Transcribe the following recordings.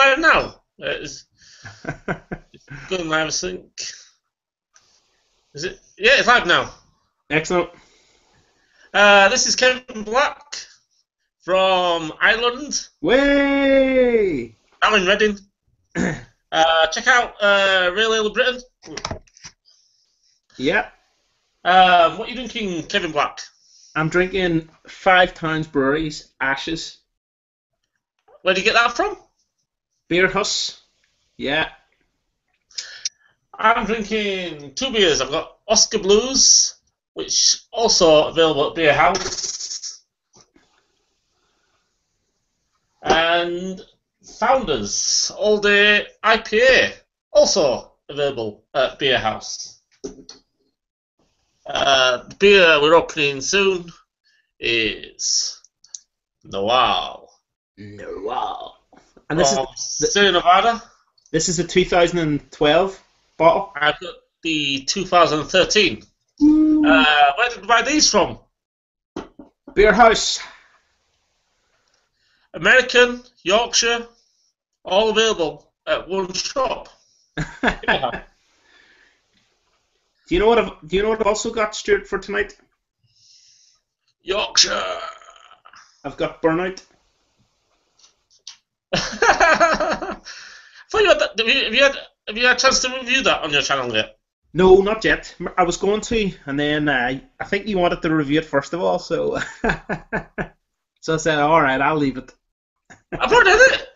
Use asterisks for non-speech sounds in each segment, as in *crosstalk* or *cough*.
live now. It's going live, I think. Is it? Yeah, it's live now. Excellent. Uh, this is Kevin Black from Ireland. Way! I'm in Reading. uh, check out uh, Real Ale Britain. Yeah. Um, what are you drinking, Kevin Black? I'm drinking Five Towns Brewery's Ashes. Where do you get that from? Beer House. Yeah. I'm drinking two beers. I've got Oskar Blues, which also available at Beer House, and Founders All Day IPA, also available at Beer House. Uh, the beer we're opening soon is Noir. Noir. And this is from Sierra Nevada. this is a 2012 bottle. I've got the 2013. Uh, where did you buy these from? Beer House. American, Yorkshire, all available at one shop. Yeah. *laughs* Do you know what? I've, do you know what I've also got, Stuart, for tonight? Yorkshire. I've got Burnout. *laughs* Thought you had that. Have you, have you had have you had a chance to review that on your channel yet? No, not yet. I was going to, and then uh, I think you wanted to review it first of all, so *laughs* so I said, all right, I'll leave it. I've already had it.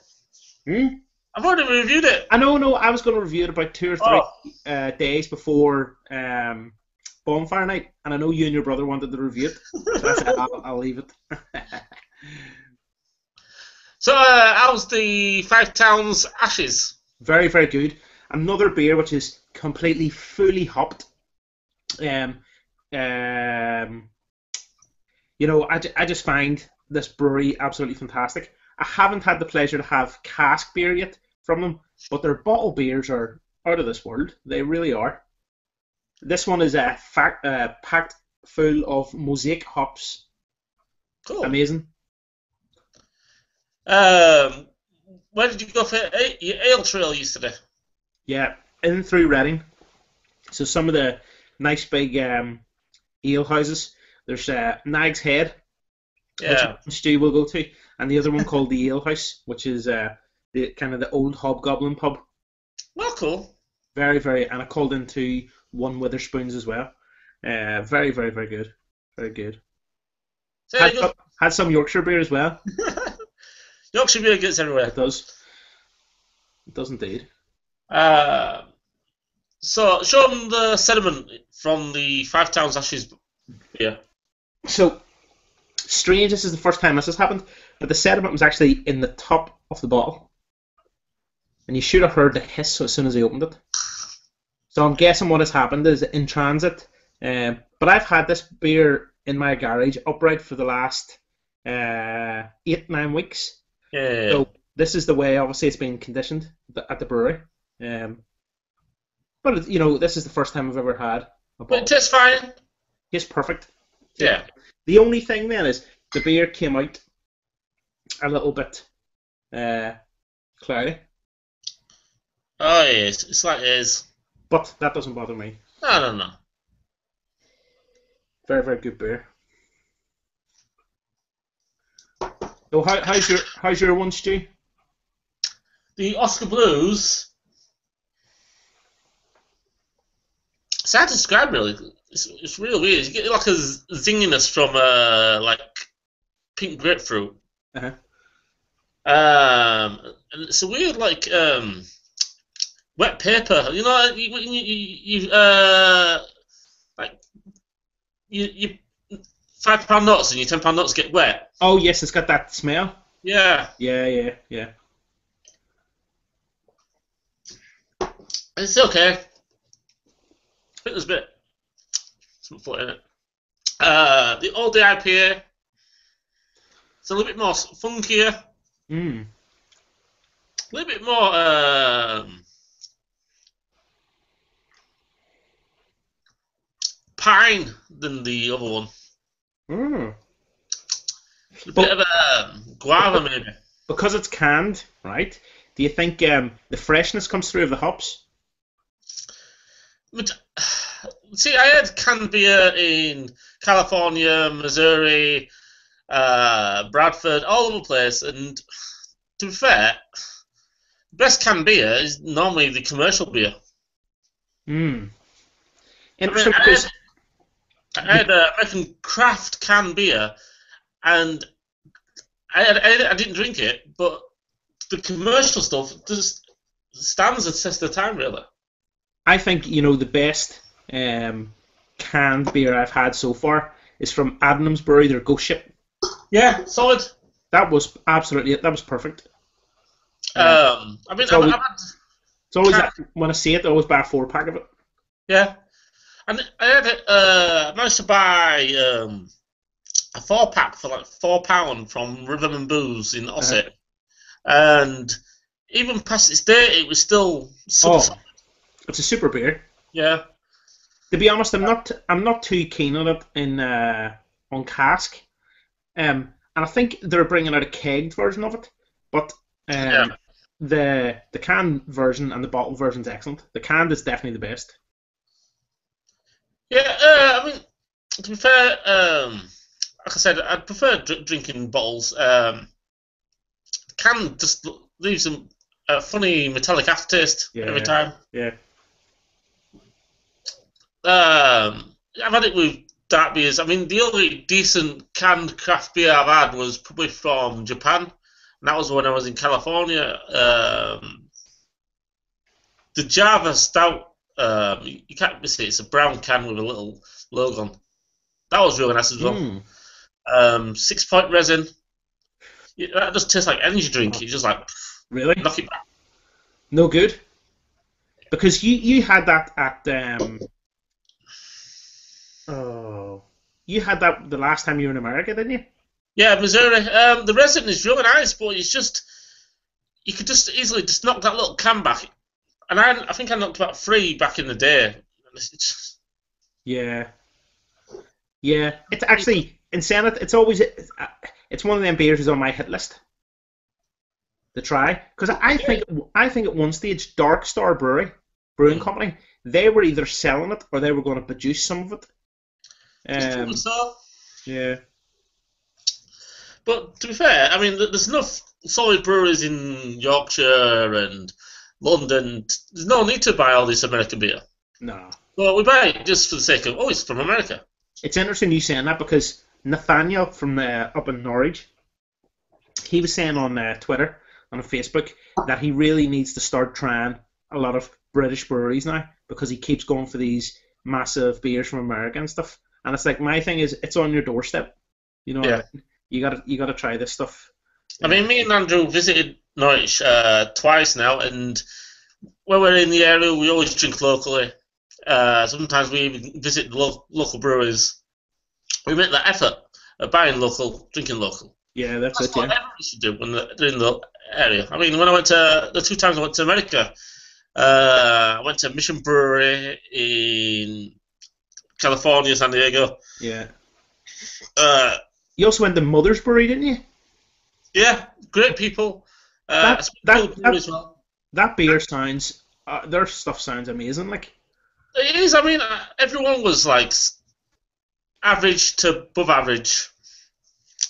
Hmm? I've already reviewed it. I know, no, I was going to review it about two or three Oh. uh, days before um, Bonfire Night, and I know you and your brother wanted to review it, so I said, I'll, I'll leave it. *laughs* So, uh, how's the Five Towns Ashes? very, very good. Another beer which is completely fully hopped. Um, um, you know, I, I just find this brewery absolutely fantastic. I haven't had the pleasure to have cask beer yet from them, but their bottle beers are out of this world. They really are. This one is uh, fa- uh, packed full of mosaic hops. Cool. Amazing. Um, where did you go for your ale trail yesterday? Yeah, in through Reading. So some of the nice big um, ale houses. There's uh, Nag's Head, Yeah. which Stu will go to, and the other one called the Ale House, which is uh, the kind of the old Hobgoblin pub. Well, cool. Very, very, and I called into one Wetherspoons as well. Uh, very, very, very good. Very good. So Had, some, had some Yorkshire beer as well. *laughs* Yorkshire beer gets everywhere. It does. It does indeed. Uh, so, show them the sediment from the Five Towns Ashes beer. So, strange, this is the first time this has happened, but the sediment was actually in the top of the bottle. And you should have heard the hiss as soon as I opened it. So I'm guessing what has happened is in transit. Um, but I've had this beer in my garage upright for the last uh, eight, nine weeks. Yeah. So this is the way, obviously, it's been conditioned at the brewery. Um, but, you know, this is the first time I've ever had a but it bottle. tastes fine. It's perfect. Yeah. The only thing then is the beer came out a little bit uh, cloudy, Oh. It's, it's like it is. but that doesn't bother me. I don't know. Very, very good beer. So how, how's your how's your one, Stu? The Oskar Blues. It's hard to describe, really. It's, it's really weird. You get like a zinginess from uh, like pink grapefruit. Uh-huh. Um, and it's a weird like um, wet paper. You know, you, you, you, you uh, like you, you five pound nuts and your ten pound nuts get wet. Oh yes, it's got that smell. Yeah, Yeah, yeah, yeah. it's okay. I think there's a bit some foot in it. Uh, the all day IPA. It's a little bit more funkier, Mm. a little bit more um, pine than the other one. Mm. A bit of um, guava maybe. Because it's canned, right? Do you think um, the freshness comes through of the hops? But, *sighs* see, I had canned beer in California, Missouri, uh, Bradford, all over the place, and to be fair, best canned beer is normally the commercial beer. Hmm. I, mean, I had, I had uh, American craft canned beer, and I, I, I didn't drink it, but the commercial stuff just stands the test of time, really. I think you know the best um, canned beer I've had so far is from Adnams Brewery, their Ghost Ship. Yeah, solid. That was absolutely that was perfect. Um, I mean, So I've, I've had, It's always Can- when I see it, I always buy a four pack of it. yeah, and I had it. Uh, I managed to buy um, a four pack for like four pound from Riverman Booze in Ossett, and even past its date, it was still super Oh. solid. It's a super beer. Yeah, To be honest, I'm not I'm not too keen on it in uh, on cask, um, and I think they're bringing out a kegged version of it. But um, Yeah. the the canned version and the bottle version is excellent. The canned is definitely the best. yeah. Uh, I mean, to be fair, um, like I said, I'd prefer dr- drinking bottles. Um, can just leaves a, a funny metallic aftertaste Yeah. every time. Yeah. Um, I've had it with dark beers. I mean, the only decent canned craft beer I've had was probably from Japan, and that was when I was in California. Um, the Java Stout, um, you can't miss it. It's a brown can with a little logo on. That was really nice as well. Mm. Um, Sixpoint Resin. That just tastes like energy drink. You just like Really? knock it back. No good. Because you you had that at um. Oh, you had that the last time you were in America, didn't you? Yeah, Missouri. Um, the resin is really nice, but it's just you could just easily just knock that little can back. And I, I think I knocked about three back in the day. It's just- Yeah. Yeah. It's actually in saying it, it's always it's one of them beers is on my hit list to try because I think I think at one stage Dark Star Brewery Brewing Mm. Company they were either selling it or they were going to produce some of it. Um, yeah. But to be fair, I mean, there's enough solid breweries in Yorkshire and London. There's no need to buy all this American beer. No. Well, we buy it just for the sake of, oh, it's from America. It's interesting you saying that because Nathaniel from uh, up in Norwich, he was saying on uh, Twitter on Facebook that he really needs to start trying a lot of British breweries now because he keeps going for these massive beers from America and stuff. And it's like my thing is it's on your doorstep. You know, Yeah. you got to you got to try this stuff. I mean, me and Andrew visited Norwich uh, twice now, and when we're in the area, we always drink locally. Uh, sometimes we even visit the lo- local breweries. We make that effort of buying local, drinking local. Yeah, that's, That's it. what Yeah. everybody should do when they're in the area. I mean, when I went to the two times I went to America, uh, I went to Mission Brewery in California, San Diego. Yeah. Uh, You also went to Mother's Brewery, didn't you? yeah, great people. Uh, That- that- as well. That beer sounds. Uh, their stuff sounds amazing. Like. It is. I mean, uh, everyone was like average to above average.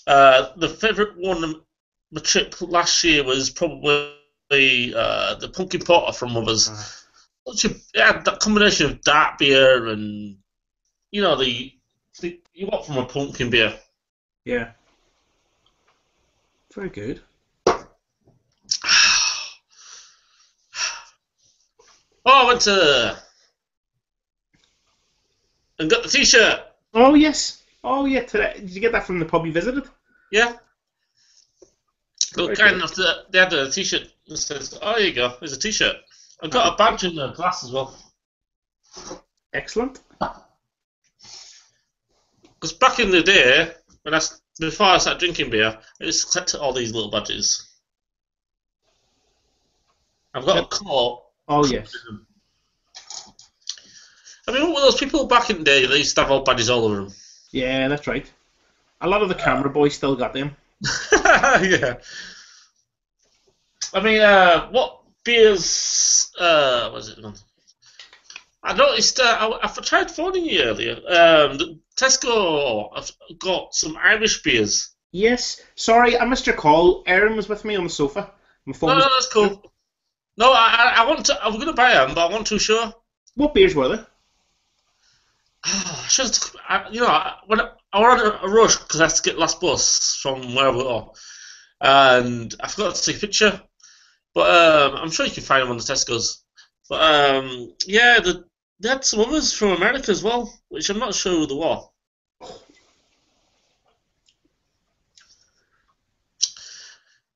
Uh, the favourite one, the trip last year was probably uh, the pumpkin porter from Mothers. uh, yeah, that combination of dark beer and you know the, the you want from a pumpkin beer. Yeah. Very good. *sighs* Oh, I went to and got the T-shirt. Oh yes. Oh yeah. Today, did you get that from the pub you visited? Yeah. Very kind enough they had a T-shirt that says, "Oh, here you go. There's a T-shirt." I've got a badge in the glass as well. Excellent. Because back in the day, when I before I started drinking beer, I used to collect all these little badges. I've got a coat. Oh yes. I mean, what were those people back in the day? They used to have old badges all over them. Yeah, that's right. A lot of the camera boys still got them. *laughs* yeah. I mean, uh, what beers? Uh, was it? I noticed. Uh, I, I tried phoning you earlier. Um, Tesco have got some Irish beers. Yes. Sorry, I missed your call. Erin was with me on the sofa. My phone No, was- no, that's cool. No, I, I I want to. I'm going to buy them, but I want to sure. What beers were they? I *sighs* should have, I, you know, when I, I was on a, rush because I had to get last bus from wherever we are, and I forgot to take a picture. But um, I'm sure you can find them on the Tesco's. But um, yeah, the, they had some others from America as well, which I'm not sure who they were.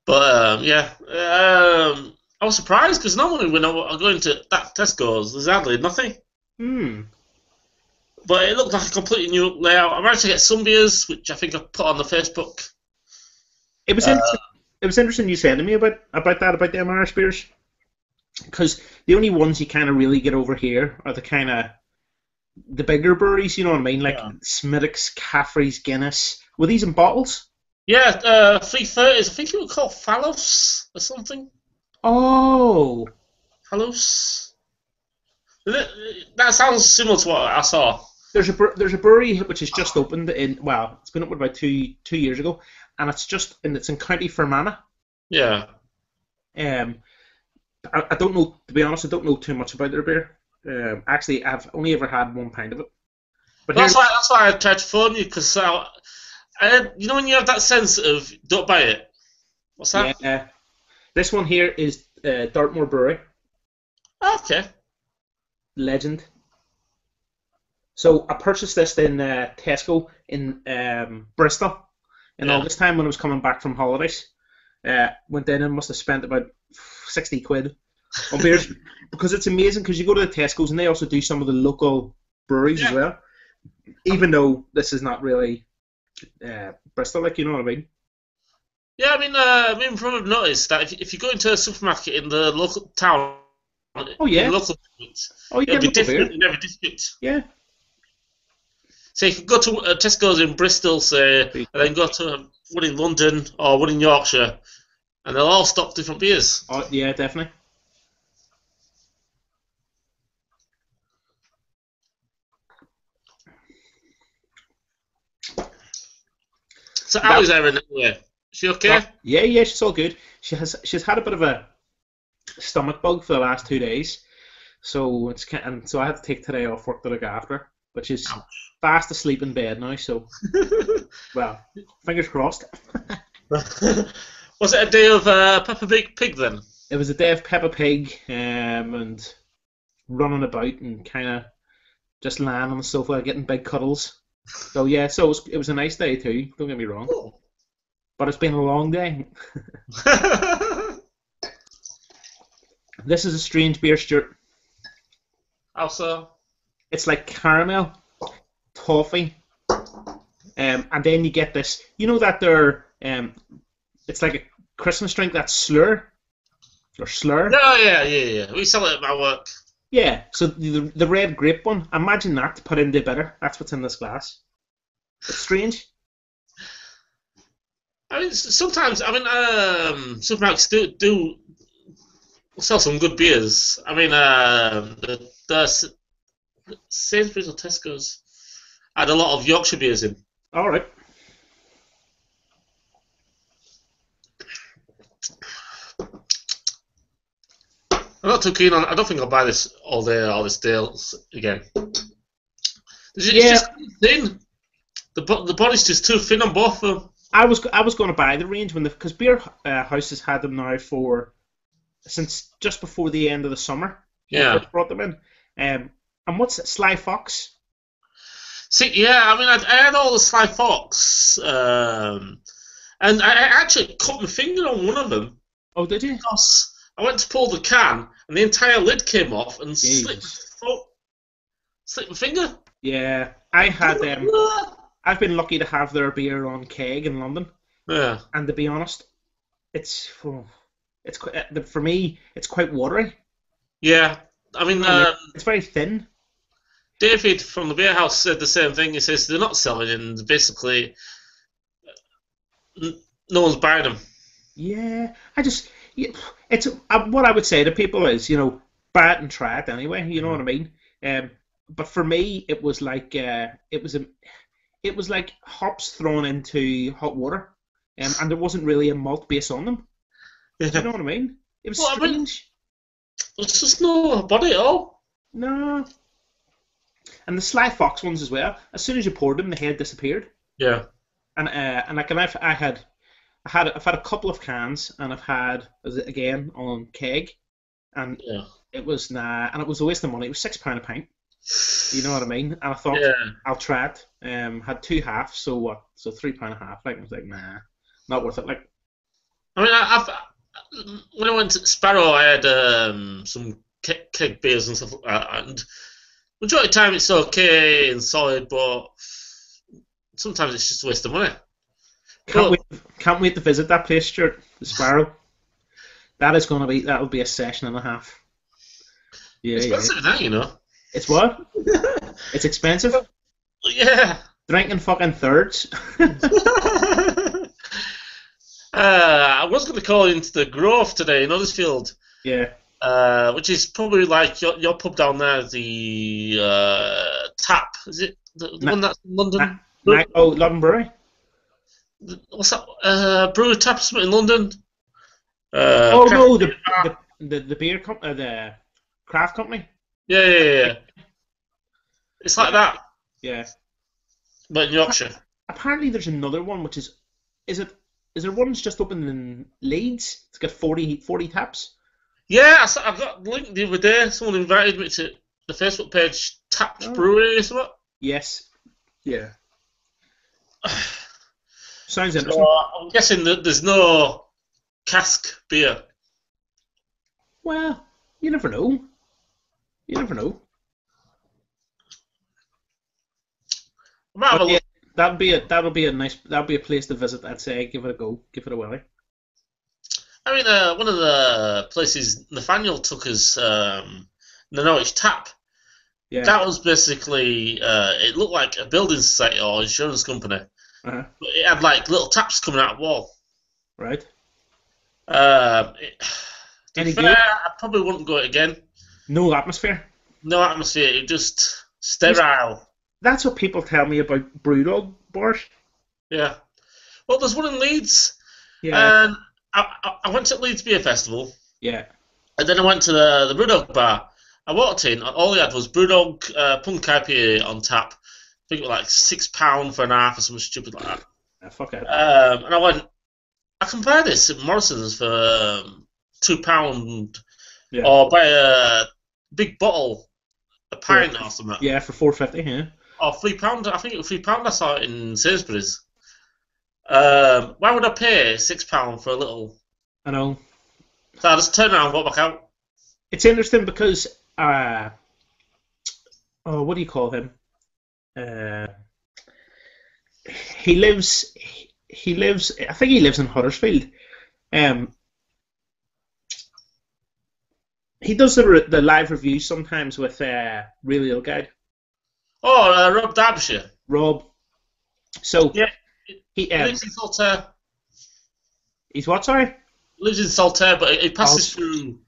But um, yeah, um, I was surprised because normally when I go into that Tesco's, there's hardly nothing. Hmm. But it looked like a completely new layout. I managed to get some beers, which I think I put on the Facebook. It was Uh, interesting. It was interesting you said to me about about that about the Irish beers, because the only ones you kind of really get over here are the kind of the bigger breweries. You know what I mean? Like Yeah. Smithwick's, Caffrey's, Guinness. Were these in bottles? Yeah, uh, 330s. I think it was called Phalos or something. Oh, Phalos. That sounds similar to what I saw. There's a there's a brewery which has just opened in well, it's been opened about two two years ago, and it's just and it's in County Fermanagh. Yeah. Um, I, I don't know to be honest. I don't know too much about their beer. Um, actually, I've only ever had one pint of it. But That's here- why, that's why I tried to phone you, because I, I, you know when you have that sense of, don't buy it. What's that? Yeah. This one here is uh, Dartmoor Brewery, Okay. legend. So I purchased this in uh, Tesco in um, Bristol in Yeah. August time when I was coming back from holidays. Uh, went in and must have spent about sixty quid on beers *laughs* because it's amazing because you go to the Tesco's and they also do some of the local breweries as well. Even though this is not really uh, Bristol, like you know what I mean. Yeah, I mean, uh, I mean, probably noticed that if, if you go into a supermarket in the local town, Oh, yeah. local district, Oh, you it'll get be local beer. different in every district. Yeah. So you could go to uh, Tesco's in Bristol, say, and then go to um, one in London or one in Yorkshire, and they'll all stock different beers. Oh, yeah, definitely. So how is Erin anyway? She okay? Yeah, yeah, she's all good. She has she's had a bit of a stomach bug for the last two days, so it's and so I had to take today off work to look after her. is she's fast asleep in bed now, so *laughs* well, fingers crossed. *laughs* Was it a day of uh, Peppa Big Pig then? It was a day of Peppa Pig um, and running about and kind of just lying on the sofa getting big cuddles. So yeah, so it was, it was a nice day too. Don't get me wrong, but it's been a long day. *laughs* This is a strange beer, Stuart. also, It's like caramel, toffee, um, and then you get this. You know that they're um, it's like a Christmas drink that's slur or slur. no, yeah, yeah, yeah. We sell it at my work. Yeah. So the the red grape one. Imagine that put in into bitter. That's what's in this glass. It's strange. I mean, sometimes I mean, um, supermarkets do do sell some good beers. I mean, um, the, the Sainsbury's or Tesco's had a lot of Yorkshire beers in. All right. I'm not too keen on. I don't think I'll buy this all day, all this deals again. It's just, Yeah. just thin. The the body's just too thin on both of them. I was I was going to buy the range when the because beer uh, houses had them now for since just before the end of the summer. Yeah. brought them in. Um, and what's it? Sly Fox? See, yeah, I mean, I, I had all the Sly Fox, um, and I, actually cut my finger on one of them Oh, did you? because I went to pull the can and the entire lid came off and slipped, oh, slipped my finger. Yeah, I had um, I've been lucky to have their beer on keg in London, Yeah. and to be honest, it's oh, it's quite, uh, for me it's quite watery. Yeah. I mean, um, It's very thin. David from the beer house said the same thing. He says they're not selling and basically n- no one's buying them. Yeah, I just Yeah, it's uh, what I would say to people is, you know, buy it and try it anyway. You know what I mean? Um, but for me, it was like uh, it was a, it was like hops thrown into hot water, um, and there wasn't really a malt base on them. Do you know what I mean? It was Well, I mean- strange. There's just no body at all. No. And the Sly Fox ones as well. As soon as you poured them, the head disappeared. Yeah. And uh, and like and I've, I had, I had I've had a couple of cans, and I've had again on keg, and Yeah. it was nah, and it was a waste of money. It was six pound a pint. You know what I mean? And I thought Yeah. I'll try it. Um, had two halves, so what? So three pound a half. Like I was like, nah, not worth it. Like I mean, I, I've when I went to Sparrow, I had um, some keg, keg beers and stuff like that, and majority of the time it's okay and solid, but sometimes it's just a waste of money. can't Well- wait, can't wait to visit that place, Stuart. The Sparrow. That is gonna be that'll be a session and a half. Yeah, It's yeah. expensive now, you know. It's what? *laughs* It's expensive. Yeah. Drinking fucking thirds. *laughs* Uh, I was going to call into the Grove today in Huddersfield, yeah. Uh, which is probably like your, your pub down there, the uh, Tap. Is it the, the Na- one that's in London? Oh, London Brewery. What's that? Uh, Brew Tap something in London. Uh, oh no, the, the the the beer company, uh, the craft company. Yeah, yeah, yeah, yeah. It's like that, Yeah. but in Yorkshire. Apparently, there's another one which is, is it? Is there one that's just opened in Leeds? It's got 40, 40 taps. Yeah, I, I got linked link the other day. Someone invited me to the Facebook page Tapped Oh. Brewery or something. Yes. Yeah. *sighs* Sounds So interesting. I'm guessing that there's no cask beer. Well, you never know. You never know. I might have a But yeah, that'd be a that'll be a nice that'll be a place to visit. I'd say give it a go, give it a whirly. I mean, uh, one of the places Nathaniel took us, um, the Norwich Tap. Yeah. That was basically, uh, it looked like a building society or insurance company. uh-huh. But it had like little taps coming out of the wall. Right. Um, it, Any fair, good? I probably wouldn't go it again. No atmosphere. No atmosphere, it just sterile. That's what people tell me about brewdog bars. Yeah. Well, there's one in Leeds, Yeah. and I, I, I went to Leeds Beer Festival, yeah. and then I went to the the Brewdog bar. I walked in, and all they had was Brewdog uh, Punk IPA on tap. I think it was like six pound for an half or something stupid like that. Ah, fuck it. Um, and I went, I can buy this at Morrison's for um, two pound, Yeah. or buy a big bottle, a pint or something, Yeah, for four fifty. Yeah. or three pound. I think it was three pound. I saw it in Sainsbury's. Um, why would I pay six pound for a little? I know. So I just turn around and walked back out. It's interesting because uh, oh, what do you call him? Uh, he lives. He lives. I think he lives in Huddersfield. Um, he does the the live reviews sometimes with uh, Real Ill guy. Oh, uh, Rob Derbyshire. Rob. So Yeah. He He um, lives in Saltaire. he's what? Sorry. Lives in Saltaire, but he passes Oh. through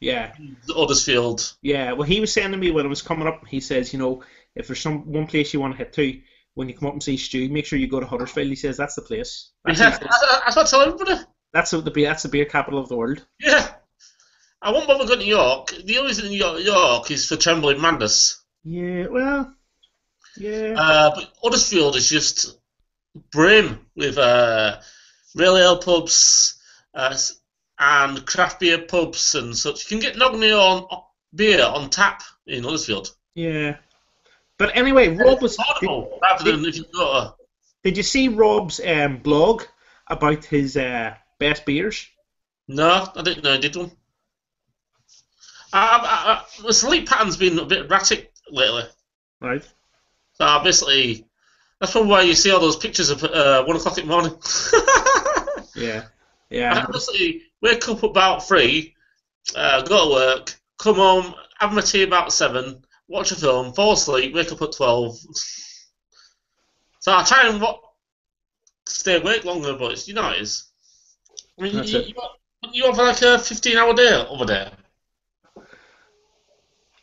Yeah. Huddersfield. Yeah, well, he was saying to me when I was coming up, he says, you know, if there's some one place you want to hit to, when you come up and see Stu, make sure you go to Huddersfield. He says that's the place. That's, Yeah, he says, I, I, I tell everybody. that's the beer. That's the beer capital of the world. Yeah. I won't bother going to York. The only reason York, York is for Trembling Madness. Yeah, well, yeah, Uh, but Huddersfield is just brim with uh, real ale pubs uh, and craft beer pubs and such. You can get Nøgne Ø beer on tap in Huddersfield. yeah. But anyway, Rob was. Did, rather than if you go to did you see Rob's um, blog about his uh, best beers? No, I didn't know I did one. I, I, I, my sleep pattern's been a bit erratic lately. Right. So I basically, that's probably why you see all those pictures of uh, one o'clock in the morning. *laughs* Yeah. Yeah. basically wake up about three, uh, go to work, come home, have my tea about seven, watch a film, fall asleep, wake up at twelve. So I try and wa- stay awake longer, but it's, you know it is. I mean, That's you, it. you, have like a 15 hour day over there.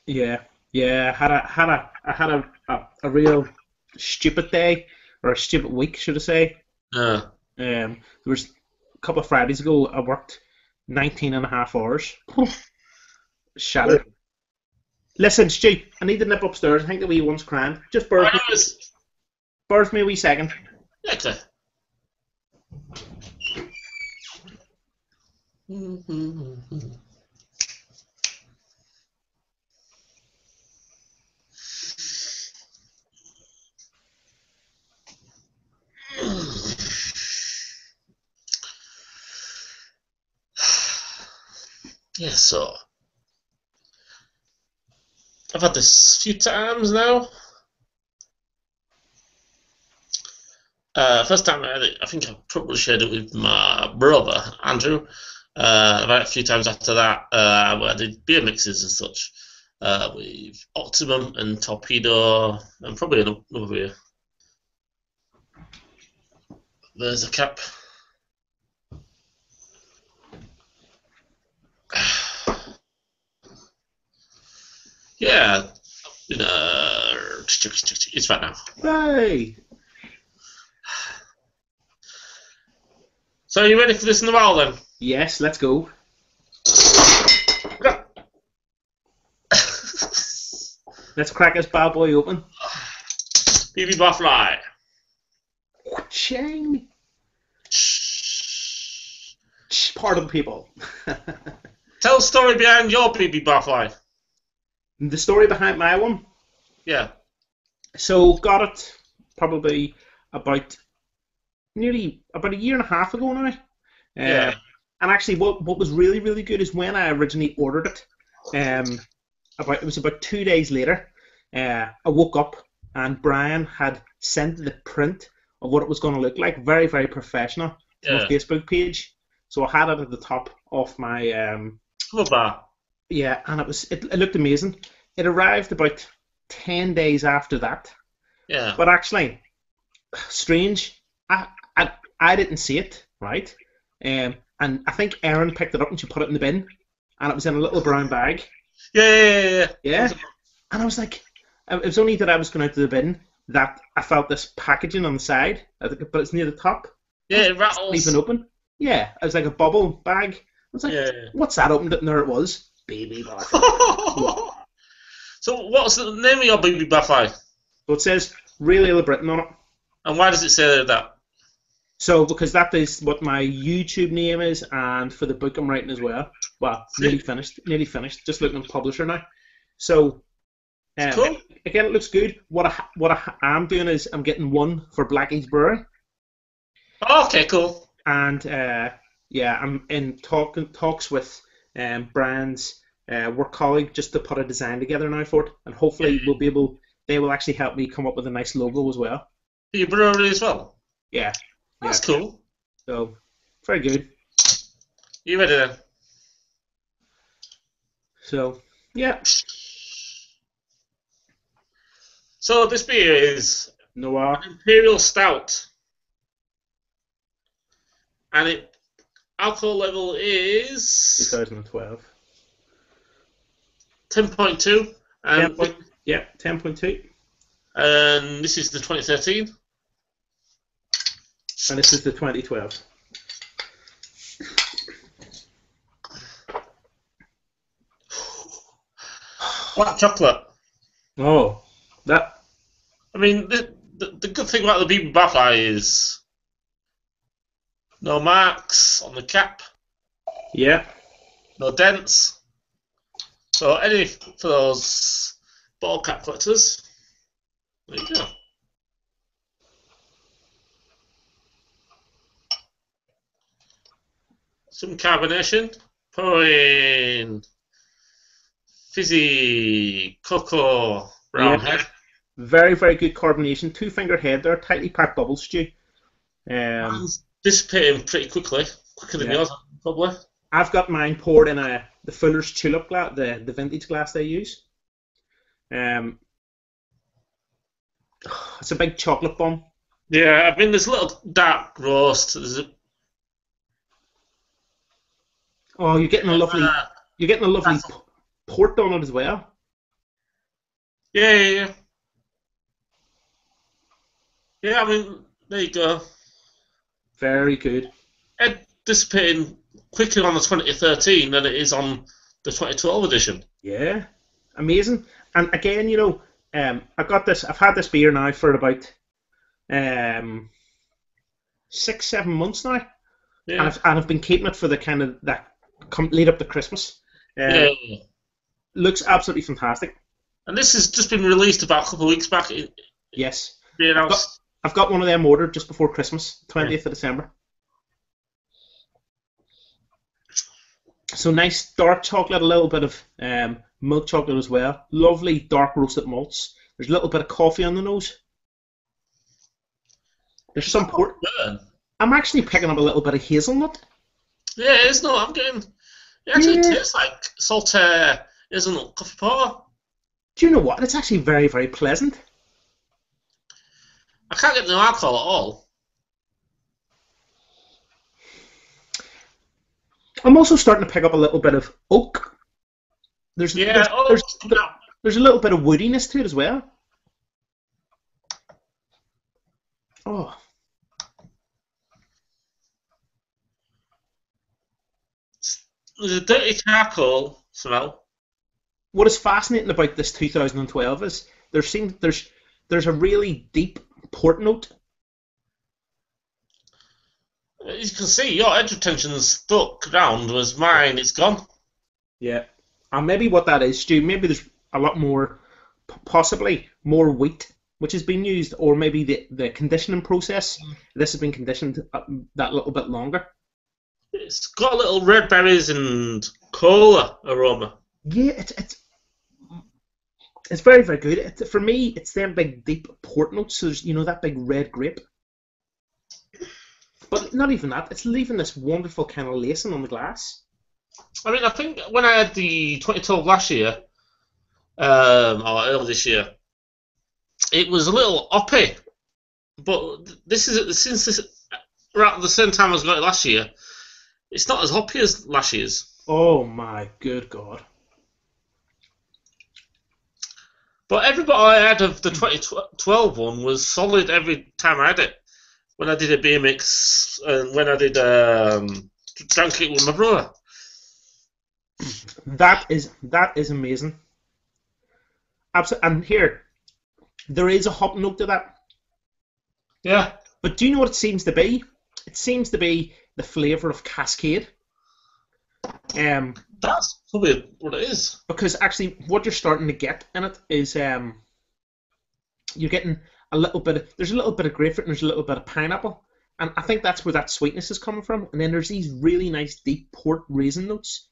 Yeah, yeah. I had a had a I had a, a, a real stupid day or a stupid week, should I say? Yeah. Um, there was a couple of Fridays ago. I worked 19 and a half hours. *laughs* Shattered. Listen, Stu, I need to nip upstairs. I think the wee one's crying. Just birth me, know it's. birth me a wee second. Yeah, okay. Yeah, so I've had this a few times now. Uh, first time I had it, I think I probably shared it with my brother Andrew. Uh, it a few times after that, uh, I did beer mixes and such uh, with Optimum and Torpedo, and probably another beer. There's a cap. *sighs* Yeah, know, uh, it's fine now. Hey, So, are you ready for this in the while then? yes, let's go. Let's crack this bad boy open. BB. Part of the people. *laughs* Tell the story behind your BB Barfly. the story behind my one. Yeah. So got it probably about nearly about a year and a half ago now. Uh, Yeah. And actually, what what was really really good is when I originally ordered it. Um, about it was about two days later. Uh, I woke up and Brian had sent the print of what it was going to look like. Very very professional to Yeah. my Facebook page. So I had it at the top of my um, Yeah, and it was it, it looked amazing. It arrived about ten days after that. Yeah. But actually, strange. I, I I didn't see it right, um, and I think Erin picked it up and she put it in the bin, and it was in a little brown bag. Yeah, yeah, yeah, yeah. Yeah, and I was like, it was only that I was going out to the bin that I felt this packaging on the side, but it's near the top, Yeah, it rattles. even open. Yeah, it was like a bubble bag. Was like, Yeah. what's that? Opened it and there it was. Baby Barfly. *laughs* so, what's the name of your BB Barfly? So it says Real Ale of Britain on it. And why does it say that? So because that is what my YouTube name is, and for the book I'm writing as well. Well, *laughs* nearly finished. Nearly finished. Just looking at publisher now. So um, Cool. again, it looks good. What I what I am doing is I'm getting one for Blackie's Brewery, Oh, okay, cool. and uh, yeah, I'm in talk talks with um, Brian's uh, work colleague just to put a design together now for it, and hopefully Yeah. we'll be able. They will actually help me come up with a nice logo as well. Your brewery as well. Yeah. That's cool. So very good. You ready then? So yeah, So, this beer is Noir. Imperial Stout. And it alcohol level is 2012. 10.2. And, um, 10 point, yeah, 10.2. and this is the 2013. And this is the 2012. Black chocolate. Oh, that. I mean, the, the, the good thing about the BB Barfly is no marks on the cap, Yeah. no dents. So, any for those bottle cap collectors, there you go. Some carbonation, pouring fizzy cocoa brown Yeah. head. Very, very good carbonation. Two finger head there, tightly packed bubble stew. Um, Mine's dissipating pretty quickly, quicker than Yeah. yours, probably. I've got mine poured in a the Fuller's Tulip glass, the, the vintage glass they use. Um, *sighs* it's a big chocolate bomb. Yeah, I mean, there's a little dark roast. There's a Oh, you're getting a lovely, Uh, you're getting a lovely p- port on it as well. yeah, yeah, yeah. Yeah, I mean, there you go. Very good. Ed dissipating quicker on the 2013 than it is on the 2012 edition. Yeah, amazing. And again, you know, um, I got this. I've had this beer now for about um, six, seven months now, and Yeah. I've, and I've been keeping it for the kind of that come lead up to Christmas. Uh, yeah. Looks absolutely fantastic. And this has just been released about a couple of weeks back. Yes, being announced. I've got one of them ordered just before Christmas, twentieth of December. So nice dark chocolate, a little bit of um, milk chocolate as well. Lovely dark roasted malts. There's a little bit of coffee on the nose. There's some port. I'm actually picking up a little bit of hazelnut. Yeah, it's not. I'm getting. It actually Yeah. tastes like salty, isn't it? Coffee porter. Do you know what? It's actually very, very pleasant. I can't get no alcohol at all. I'm also starting to pick up a little bit of oak. There's Yeah, there's, oh, there's, it's there's a little bit of woodiness to it as well. Oh, There's a dirty charcoal smell. what is fascinating about this 2012 is there seems there's there's a really deep port note. As you can see, your edge retention's stuck round, whereas mine, it's gone. Yeah, and maybe what that is, Stu. Maybe there's a lot more, possibly more wheat which has been used, or maybe the the conditioning process. This has been conditioned uh, that little bit longer. It's got little red berries and cola aroma. Yeah, it's it's it's very very good. It, for me, it's them big deep port notes. So there's you know that big red grape. But not even that. It's leaving this wonderful kind of lacing on the glass. I mean, I think when I had the 2012 last year, um, or earlier this year, it was a little uppy. But this is since this around the same time as I got it last year, it's not as hoppy as last year's. Oh my good god! But every bottle I had of the 2012 one was solid every time I had it. When I did a BMX mix and when I did um, drank it with my brother. That is that is amazing. Absolutely. And here, there is a hop note to that. Yeah. But do you know what it seems to be? It seems to be the flavour of Cascade. Um, That's probably what it is. because actually, what you're starting to get in it is um, you're getting a little bit. Of, there's a little bit of grapefruit and there's a little bit of pineapple, and I think that's where that sweetness is coming from. And then there's these really nice deep port raisin notes,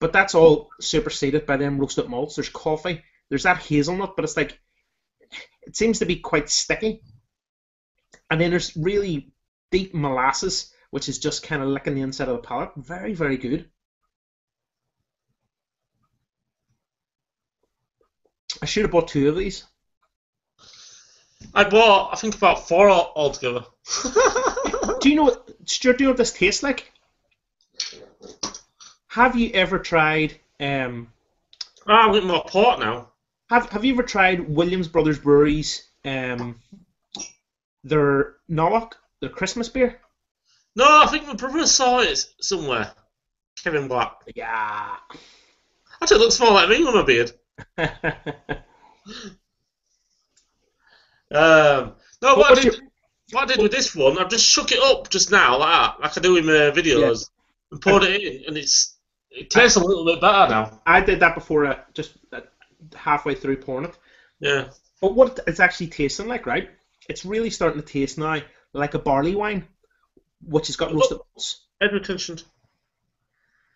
but that's all superseded by them roasted malts. There's coffee. There's that hazelnut, but it's like it seems to be quite sticky. And then there's really deep molasses, which is just kind of licking the inside of the palate. Very, very good. I should have bought two of these. I bought, I think, about four altogether. *laughs* Do you know what, Stuart? Do you know what this tastes like? Have you ever tried? Um, oh, I'm getting more port now. have Have you ever tried Williams Brothers Brewery's um, their Nollaig, their Christmas beer? No, I think my brother saw it somewhere. Kevin Black. Yeah. Actually, it looks more like me with my beard. *laughs* Um, no, what, What I did, what I did with this one, I've just shook it up just now, like that, like I do in my videos, and poured it in, and it's it tastes a little bit better now. I did that before, uh, just uh, halfway through pouring it. Yeah. But what it's actually tasting like, right? It's really starting to taste now like a barley wine, which has got roasted malts. Head retention.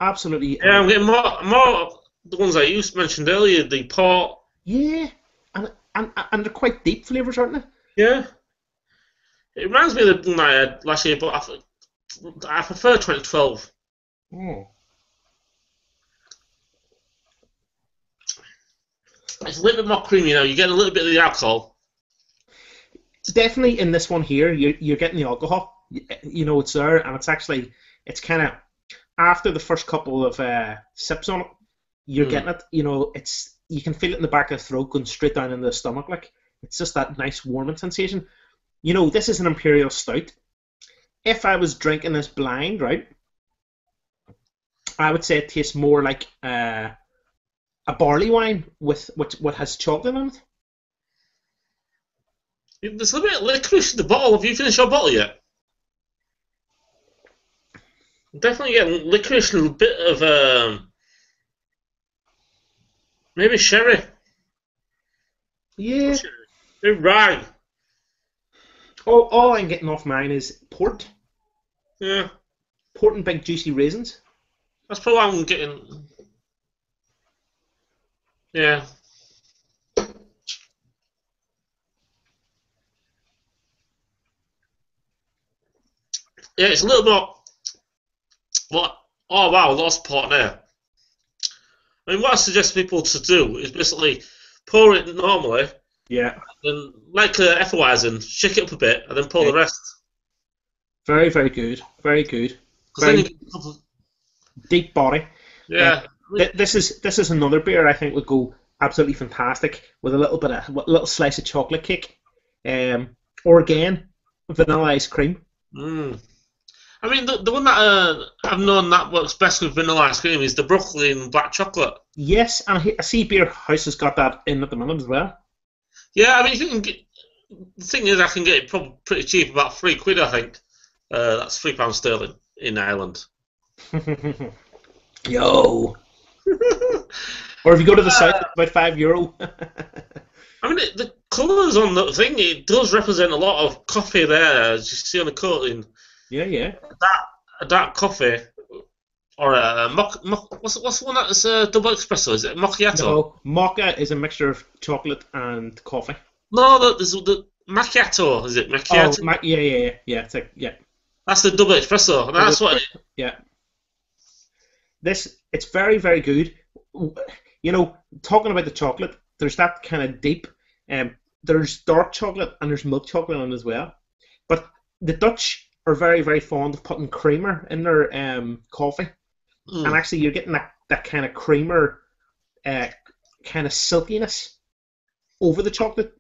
Absolutely. Yeah, I'm getting more, more the ones I used mentioned earlier, the port. Yeah, and and and they're quite deep flavors, aren't they? Yeah. It reminds me of the one I had last year, but I, I prefer 2012. Oh. It's a little bit more creamy now. You get a little bit of the alcohol. Definitely in this one here, you're you're getting the alcohol. You, you know it's there, and it's actually it's kind of after the first couple of uh, sips on it, you're Mm. getting it. You know, it's you can feel it in the back of the throat going straight down into the stomach. Like it's just that nice warming sensation. You know, this is an imperial stout. If I was drinking this blind, right, I would say it tastes more like uh, a barley wine with what what has chocolate in it. There's a bit of licorice in the bottle. Have you finished your bottle yet? Definitely getting licorice and a bit of um, maybe sherry. Yeah. Maybe rye. All, all I'm getting off mine is port, Yeah, port and big juicy raisins. that's probably what I'm getting. Yeah. Yeah, it's a little bit. What? Oh wow, lost part there. I mean, what I suggest people to do is basically pour it normally, Yeah. And like uh, Hefeweizen, shake it up a bit, and then pour the rest. Very, very good. Very good. Very- you get a couple. Deep body. Yeah. Th- This is this is another beer I think would go absolutely fantastic with a little bit of a little slice of chocolate cake, um, or again vanilla ice cream. Mm. I mean, the, the one that uh, I've known that works best with vanilla ice cream is the Brooklyn Black Chocolate. Yes, and I I see Beer House has got that in at the moment as well. Yeah, I mean, you can get. The thing is, I can get it probably pretty cheap, about three quid, I think. Uh, that's three pounds sterling in Ireland. *laughs* Yo. *laughs* or if you go to the south, it's about five euro. *laughs* I mean, it, the colours on the thing it does represent a lot of coffee there, as you see on the coating. Yeah, yeah. A dark coffee, or a mock, mock what's what's the one that's a double espresso? Is it macchiato? No, mocha is a mixture of chocolate and coffee. No, the, there's the macchiato. Is it macchiato? Oh, ma- yeah, yeah, yeah, yeah. It's like, yeah. that's the double espresso, and that's what. Yeah. This it's very very good. You know, talking about the chocolate, there's that kind of deep. Um, there's dark chocolate and there's milk chocolate on as well. But the Dutch are very very fond of putting creamer in their um, coffee, Mm. and actually you're getting that, that kind of creamer, uh, kind of silkiness over the chocolate.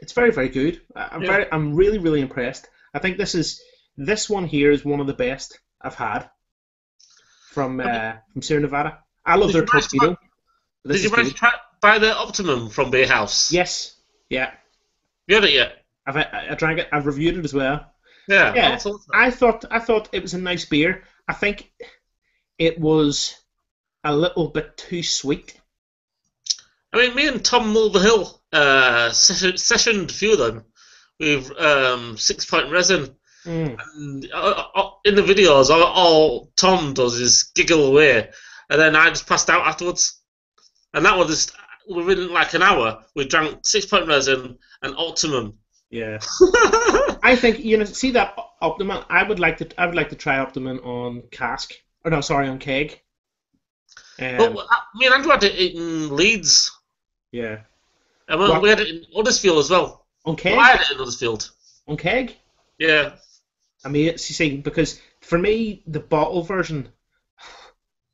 It's very very good. I'm Yeah. very I'm really really impressed. I think this is this one here is one of the best I've had from uh, from Sierra Nevada. I love their torpedo. Did you manage to buy the Optimum from Beer House? Yes, yeah. You had it yet? I've I, I drank it. I've reviewed it as well. Yeah. Yeah. I thought. I thought I thought it was a nice beer. I think it was a little bit too sweet. I mean, me and Tom Mulvihill uh, session, sessioned a few of them with um, Sixpoint Resin. Mm. And, uh, uh, in the videos, all, all Tom does is giggle away, and then I just passed out afterwards. And that was just within like an hour. We drank Sixpoint Resin and Optimum. Yeah. *laughs* I think you know. See that Optimum? I would like to. I would like to try Optimum on cask. Or no, sorry, on keg. Um, but uh, me and Andrew had it in Leeds, yeah. and we, What? we had it in Huddersfield as well. On keg. Well, I had it in Huddersfield. On keg. Yeah. I mean, it's, you see, because for me, the bottle version,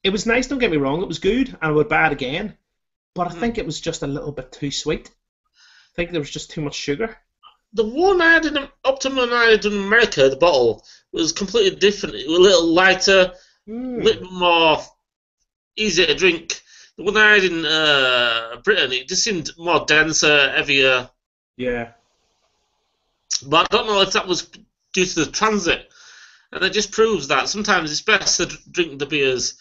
it was nice. Don't get me wrong; it was good, and I would buy it again. But I Hmm. think it was just a little bit too sweet. I think there was just too much sugar. The one I had in Optimum I had in America, the bottle, was completely different. It was a little lighter, a Mm. little more easier to drink. The one I had in uh, Britain, it just seemed more denser, heavier. Yeah, But I don't know if that was due to the transit. And it just proves that sometimes it's best to drink the beers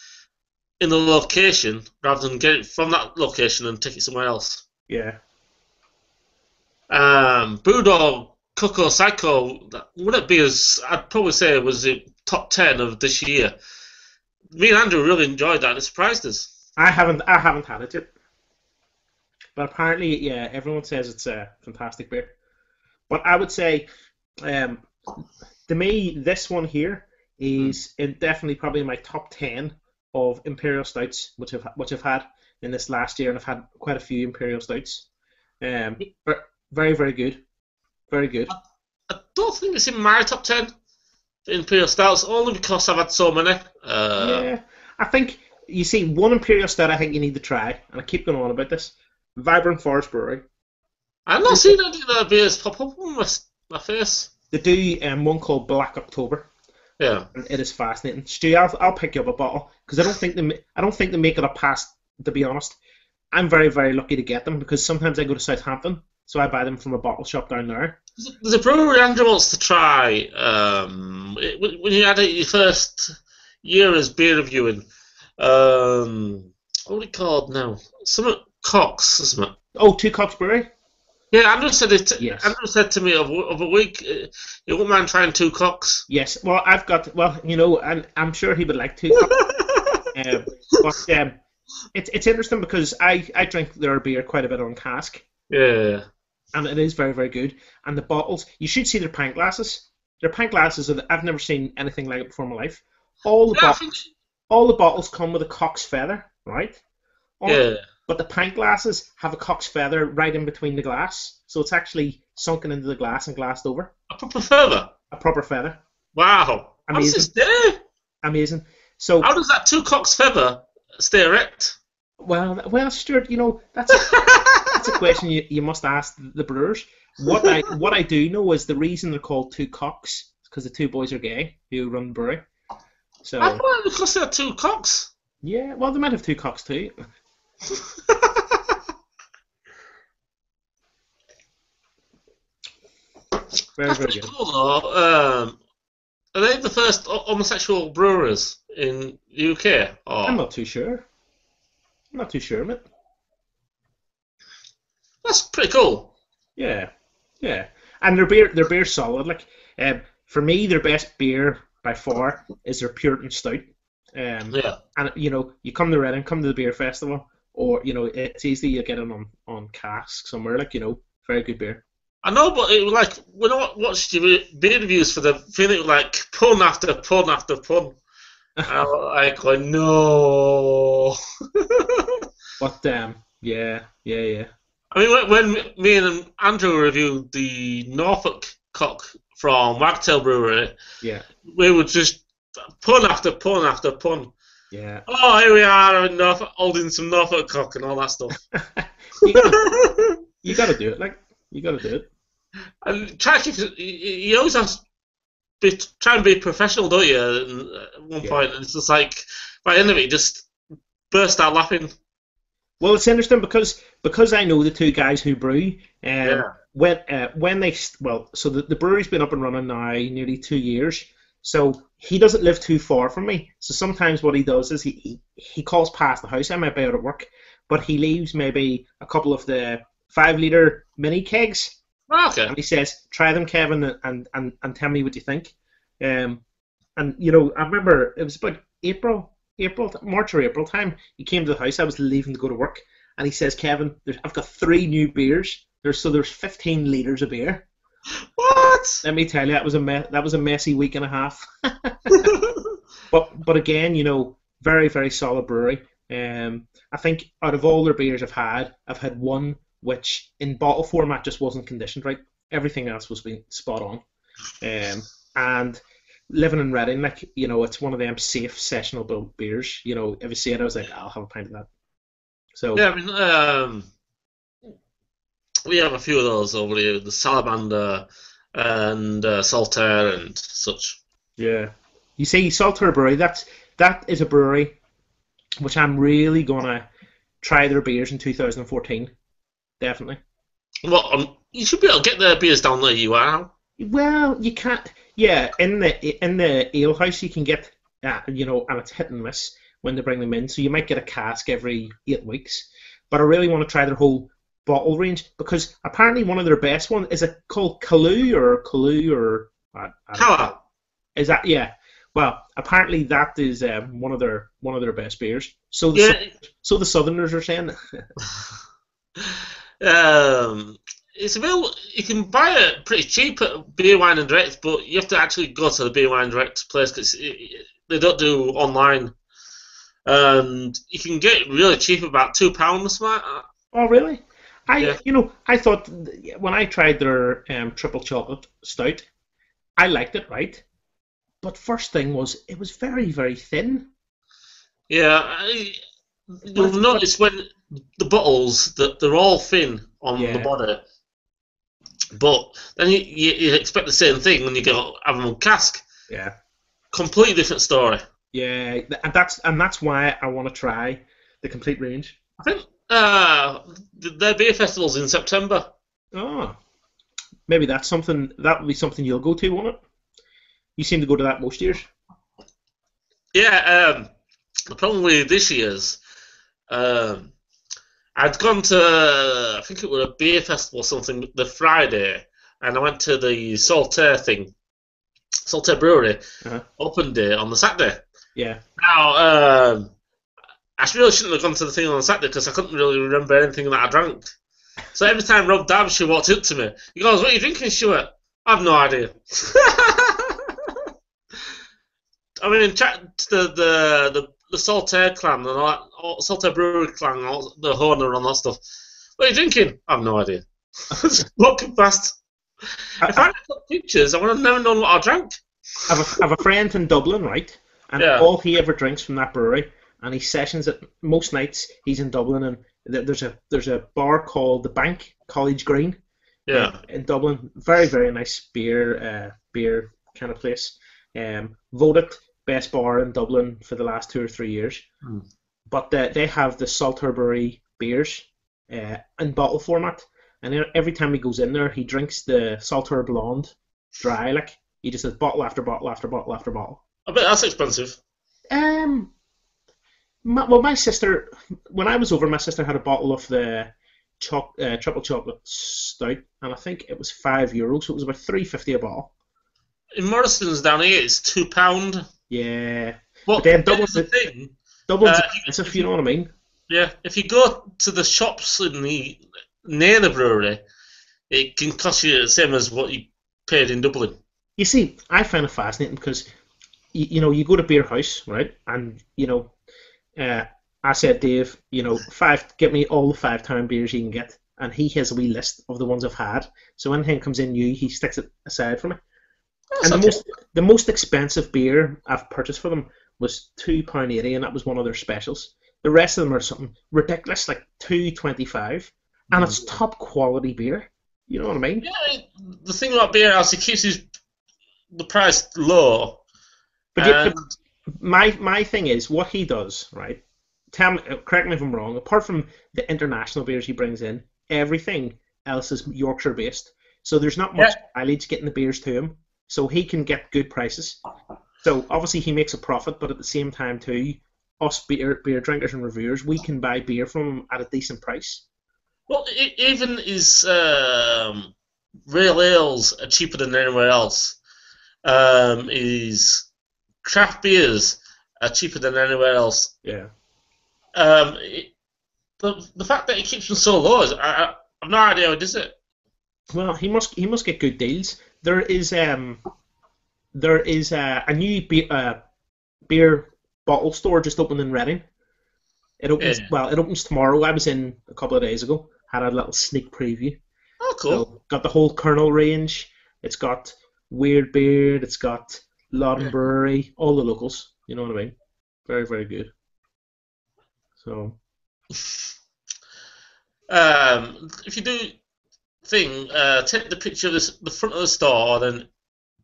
in the location rather than get it from that location and take it somewhere else. yeah, Um, Brewdog Cocoa Psycho, that- one of the beers I'd probably say it was the top 10 of this year. Me and Andrew really enjoyed that it surprised us. I haven't, I haven't had it yet. But apparently, yeah, everyone says it's a fantastic beer. But I would say, um, to me, this one here is in definitely probably in my top ten of imperial stouts, which I've which I've had in this last year, and I've had quite a few imperial stouts. Um, ver- very very good, very good. I don't think it's in my top 10. I Imperial Stouts only because I've had so many. Uh, yeah, I think you see one Imperial Stout. I think you need to try, and I keep going on about this. Vibrant Forest Brewery. I've not seen any of their beers pop up on my, my face. They do um, one called Black October. Yeah. And it is fascinating. Stu, I'll, I'll pick you up a bottle because I don't think they I don't think they make it a past. To be honest, I'm very very lucky to get them because sometimes I go to Southampton, so I buy them from a bottle shop down there. There's a- brewery Andrew wants to try. Um, it- when you had it your first year as beer reviewing, um, what are it called now? Some Cox, isn't it? Oh, Two Cocks Brewery. Yeah, Andrew said it. Yes. Andrew said to me of, of a week, uh, you wouldn't mind trying two cocks. Yes. Well, I've got. Well, you know, and I'm sure he would like to. *laughs* um, but um, it's it's interesting because I I drink their beer quite a bit on cask, yeah. And it is very very good. And the bottles, you should see their pint glasses. Their pint glasses, are, I've never seen anything like it before in my life. All the bottles. all the bottles come with a cock's feather, right? On- yeah. But the pint glasses have a cock's feather right in between the glass, so it's actually sunken into the glass and glassed over. I prefer further. A proper feather. Wow. Amazing. Amazing. So, How does that two cocks feather stay erect? well, well, Stuart, you know that's a, *laughs* that's a question you, you must ask the brewers. What I what I do know is the reason they're called two cocks is because the two boys are gay who run the brewery. So I thought it was because they had two cocks. yeah, well, they might have two cocks too. Very *laughs* That's very pretty good. cool though. Um, are they the first homosexual brewers in the UK? Or... I'm not too sure. I'm not too sure, mate. That's pretty cool. Yeah, yeah. And their beer, their beer, solid. Like, um, for me, their best beer by far is their Puritan Stout. Um, Yeah. and you know, you come to Reading, come to the beer festival, or you know, it's easy you get it on on cask somewhere. Like, you know, very good beer. I know, but it was like when I watched your beer reviews for the feeling like pun after pun after pun. I was like, going, no. *laughs* But um, yeah, yeah, yeah. I mean, when, when me and Andrew reviewed the Norfolk cock from Wagtail Brewery, Yeah, we would just pun after pun after pun. yeah. Oh, here we are in Norfolk, holding some Norfolk cock and all that stuff. *laughs* you gotta, you gotta do it. Like, you gotta do it. and try to you, always have to be, try and be professional, don't you? And at one Yeah. point, it's just like by the end of it, you just burst out laughing. Well, it's interesting because because I know the two guys who brew. Um, Yeah. When uh, when they well, so the, the brewery's been up and running now nearly two years. So he doesn't live too far from me. So sometimes what he does is he he, he calls past the house. I might be out at work, but he leaves maybe a couple of the five liter mini kegs, Okay. and he says, "Try them, Kevin, and and and tell me what you think." Um, and you know, I remember it was about April, April, March or April time. He came to the house. I was leaving to go to work, and he says, "Kevin, there's, I've got three new beers. There's so there's 15 liters of beer. What? Let me tell you, that was a me- that was a messy week and a half. *laughs* *laughs* But but again, you know, very very solid brewery. Um, I think out of all their beers I've had, I've had one which in bottle format just wasn't conditioned right. Everything else was being spot on. Um, and living in Reading, like you know, it's one of them safe sessional built beers. You know, if you see it, I was like, I'll have a pint of that. So Yeah, I mean, um, we have a few of those over here, the Salamander and uh, Saltaire and such. Yeah. You see, Saltaire Brewery, that's that is a brewery which I'm really gonna try their beers in 2014. Definitely. Well, um, you should be able to get their beers down there you are. Well, you can't. Yeah, in the in the ale house you can get, uh, you know, and it's hit and miss when they bring them in. So you might get a cask every eight weeks. But I really want to try their whole bottle range because apparently one of their best ones is it called Kalu or Kalu or I, I don't know. Colour. Is that yeah? Well, apparently that is um, one of their one of their best beers. So the, Yeah, so the Southerners are saying. *laughs* *laughs* um, it's available. You can buy it pretty cheap at Beer Wine and Direct, but you have to actually go to the Beer Wine and Direct place because they don't do online. And you can get it really cheap, about two pounds. Matt. Oh, really? I, Yeah. you know, I thought when I tried their um, triple chocolate stout, I liked it, right? but first thing was it was very very thin. Yeah, I, you'll notice when the bottles that they're all thin on Yeah. the body, but then you, you, you expect the same thing when you go have them cask. Yeah. Completely different story. Yeah, and that's and that's why I want to try the complete range. I think uh, th- their beer festivals in September. Oh, maybe that's something that would be something you'll go to, won't it? You seem to go to that most years. Yeah, um, the problem with this year's, um, I'd gone to, I think it was a beer festival or something the Friday, and I went to the Saltaire thing, Saltaire Brewery, Uh-huh. open day on the Saturday. Yeah. Now, um, I really shouldn't have gone to the thing on the Saturday because I couldn't really remember anything that I drank. So every time Rob Derbyshire walked up to me, he goes, "What are you drinking, Stuart?" I've no idea. *laughs* I mean, chat to the the the, the Saltaire clan and all that, Saltaire Brewery clan, all, the Horner and all that stuff. What are you drinking? I've no idea. *laughs* Just walking past. If I had took pictures, I would have never known what I drank. I have a, I have a friend in Dublin, right? And Yeah. all he ever drinks from that brewery, and he sessions it most nights. He's in Dublin, and there's a there's a bar called the Bank College Green Yeah. in Dublin. Very very nice beer uh, beer kind of place. Um, voted best bar in Dublin for the last two or three years. Hmm. But uh, they have the Saltaire Brewery beers uh, in bottle format, and every time he goes in there, he drinks the Saltaire Blonde dry. Like he just has bottle after bottle after bottle after bottle. I bet that's expensive. Um, my, well, my sister, when I was over, my sister had a bottle of the choc, uh, triple chocolate stout, and I think it was five euros, so it was about three fifty a bottle. In Morrison's down here, it's two pound. Yeah, But then here's the thing. Dublin's Uh, expensive, you know what I mean? Yeah, if you go to the shops in the near the brewery, it can cost you the same as what you paid in Dublin. You see, I find it fascinating because, you, you know, you go to beer house, right, and you know, uh, I said, Dave, you know, five, get me all the five town beers you can get, and he has a wee list of the ones I've had. So when anything comes in new, he sticks it aside for me. And the most the most expensive beer I've purchased for them was two pound eighty, and that was one of their specials. The rest of them are something ridiculous, like two twenty five, and it's mm. top quality beer. You know what I mean? Yeah, the thing about beer house, it keeps his the price low. But, and- my my thing is what he does, right? Tell me, correct me if I'm wrong. Apart from the international beers he brings in, everything else is Yorkshire based. So there's not much mileage getting the beers to him. So he can get good prices. So obviously he makes a profit, but at the same time too, us beer beer drinkers and reviewers, we can buy beer from him at a decent price. well, even his um, real ales are cheaper than anywhere else. Um, his craft beers are cheaper than anywhere else. Yeah. Um, it, the the fact that he keeps them so low, is, I, I, I've no idea how he does it. Well, he must he must get good deals. There is um there is a, a new beer, uh, beer bottle store just opened in Reading. It opens Yeah. well. It opens tomorrow. I was in a couple of days ago. Had a little sneak preview. Oh, cool. So got the whole Kernel range. It's got Weird Beard. It's got Loddon Yeah. Brewery. All the locals. You know what I mean? Very very good. So *laughs* Um, if you do thing, uh, take the picture of this, the front of the store, then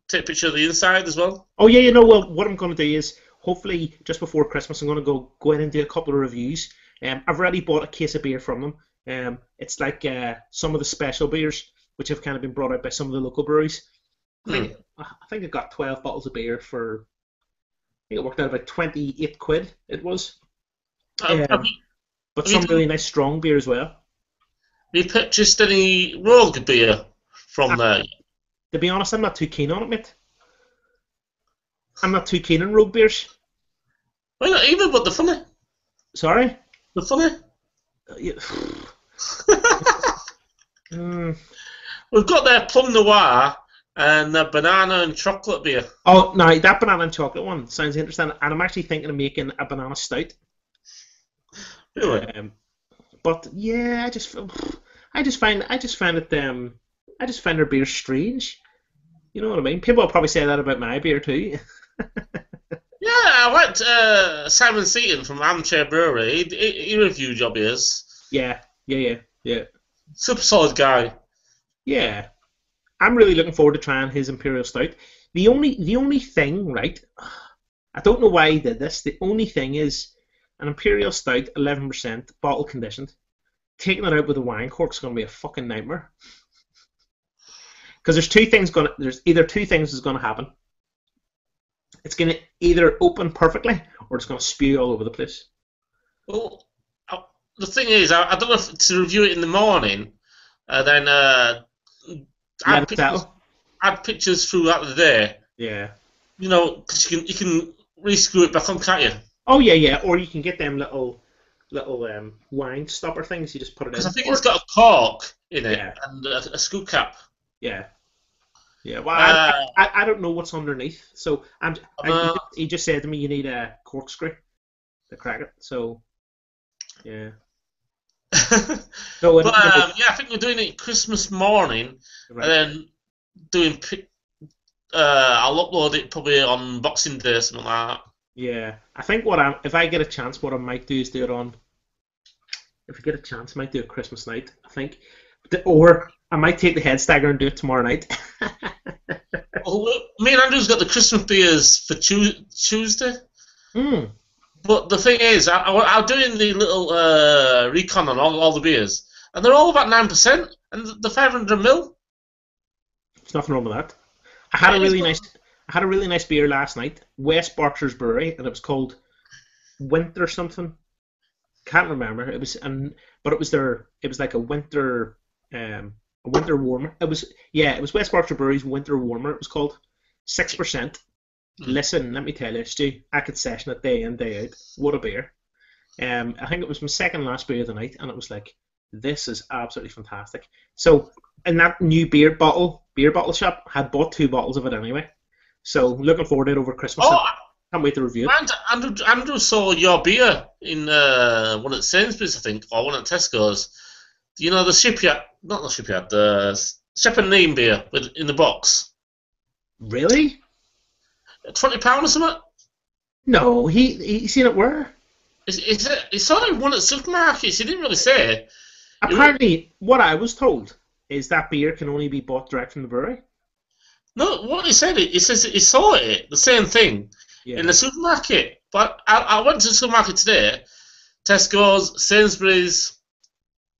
take a picture of the inside as well. Oh yeah, you know well what I'm going to do is hopefully just before Christmas I'm going to go go in and do a couple of reviews. Um, I've already bought a case of beer from them. Um, it's like uh, some of the special beers which have kind of been brought out by some of the local breweries. I think I think I got 12 bottles of beer for. I think it worked out about 28 quid. It was, Um, you, but some really nice strong beer as well. Have you purchased any rogue beer from there? To be honest, I'm not too keen on it, mate. I'm not too keen on rogue beers. Well, not either, but they're funny. Sorry. They're funny. Uh, yeah. *laughs* Mm. We've got their plum noir and the banana and chocolate beer. Oh, no, that banana and chocolate one sounds interesting, and I'm actually thinking of making a banana stout. Really? Um, but yeah, I just, I just find, I just find it, um, I just find their beer strange. You know what I mean? People will probably say that about my beer too. *laughs* Yeah, I liked uh, Simon Seaton from Armchair Brewery. He, he, he reviewed your beers. Yeah, yeah, yeah, yeah, Super solid guy. yeah. I'm really looking forward to trying his Imperial Stout. The only, the only thing, right? I don't know why he did this. The only thing is an Imperial Stout, 11%, bottle conditioned. Taking it out with a wine cork is going to be a fucking nightmare. Because there's two things going. to There's either two things is going to happen. It's going to either open perfectly or it's going to spew all over the place. Well, I, the thing is, I, I don't know if to review it in the morning, uh, then uh, add pictures, add pictures throughout the day. Yeah. You know, 'cause you can you can re-screw it back on, can't you? Oh yeah, yeah. Or you can get them little, little um, wine stopper things. You just put it in. I think it's got a cork in it Yeah. and a, a screw cap. Yeah. Yeah. Well, I, Uh, I, I don't know what's underneath. So I'm. I, he Uh, just- he just said to me, you need a corkscrew to crack it. So. Yeah. *laughs* So but um, yeah, I think we're doing it Christmas morning, right. and then doing. Uh, I'll upload it probably on Boxing Day, something like that. Yeah, I think what I'm if I get a chance, what I might do is do it on. If I get a chance, I might do it Christmas night. I think, or I might take the head stagger and do it tomorrow night. *laughs* Well, me and Andrew's got the Christmas beers for Tu- Tuesday. mm, But the thing is, I, I, I'm doing the little uh, recon on all, all the beers, and they're all about nine percent, and the 500 mil. there's nothing wrong with that. I had a really nice, I had a really nice beer last night, West Berkshire's Brewery, and it was called Winter something. Can't remember. It was and but it was their it was like a winter um a winter warmer. It was yeah, it was West Berkshire Brewery's winter warmer. It was called six percent. Mm. Listen, let me tell you, Stu, I could session it day in day out. What a beer! Um, I think it was my second last beer of the night, and it was like this is absolutely fantastic. So in that new beer bottle beer bottle shop, I had bought two bottles of it anyway. So looking forward to it over Christmas. Oh, Can't wait to review it. and Andrew, Andrew saw your beer in uh, one at Sainsbury's, I think, or one at Tesco's. You know the shipyard, not the shipyard, the Shepherd Neame beer with in the box. Really? Twenty pound or something. No, he he seen it where? Is, is it? It's only one at supermarkets. He didn't really say. Apparently, what I was told is that beer can only be bought direct from the brewery. No, what he said, he says he saw it, the same thing, Yeah. in the supermarket. But I, I went to the supermarket today, Tesco's, Sainsbury's.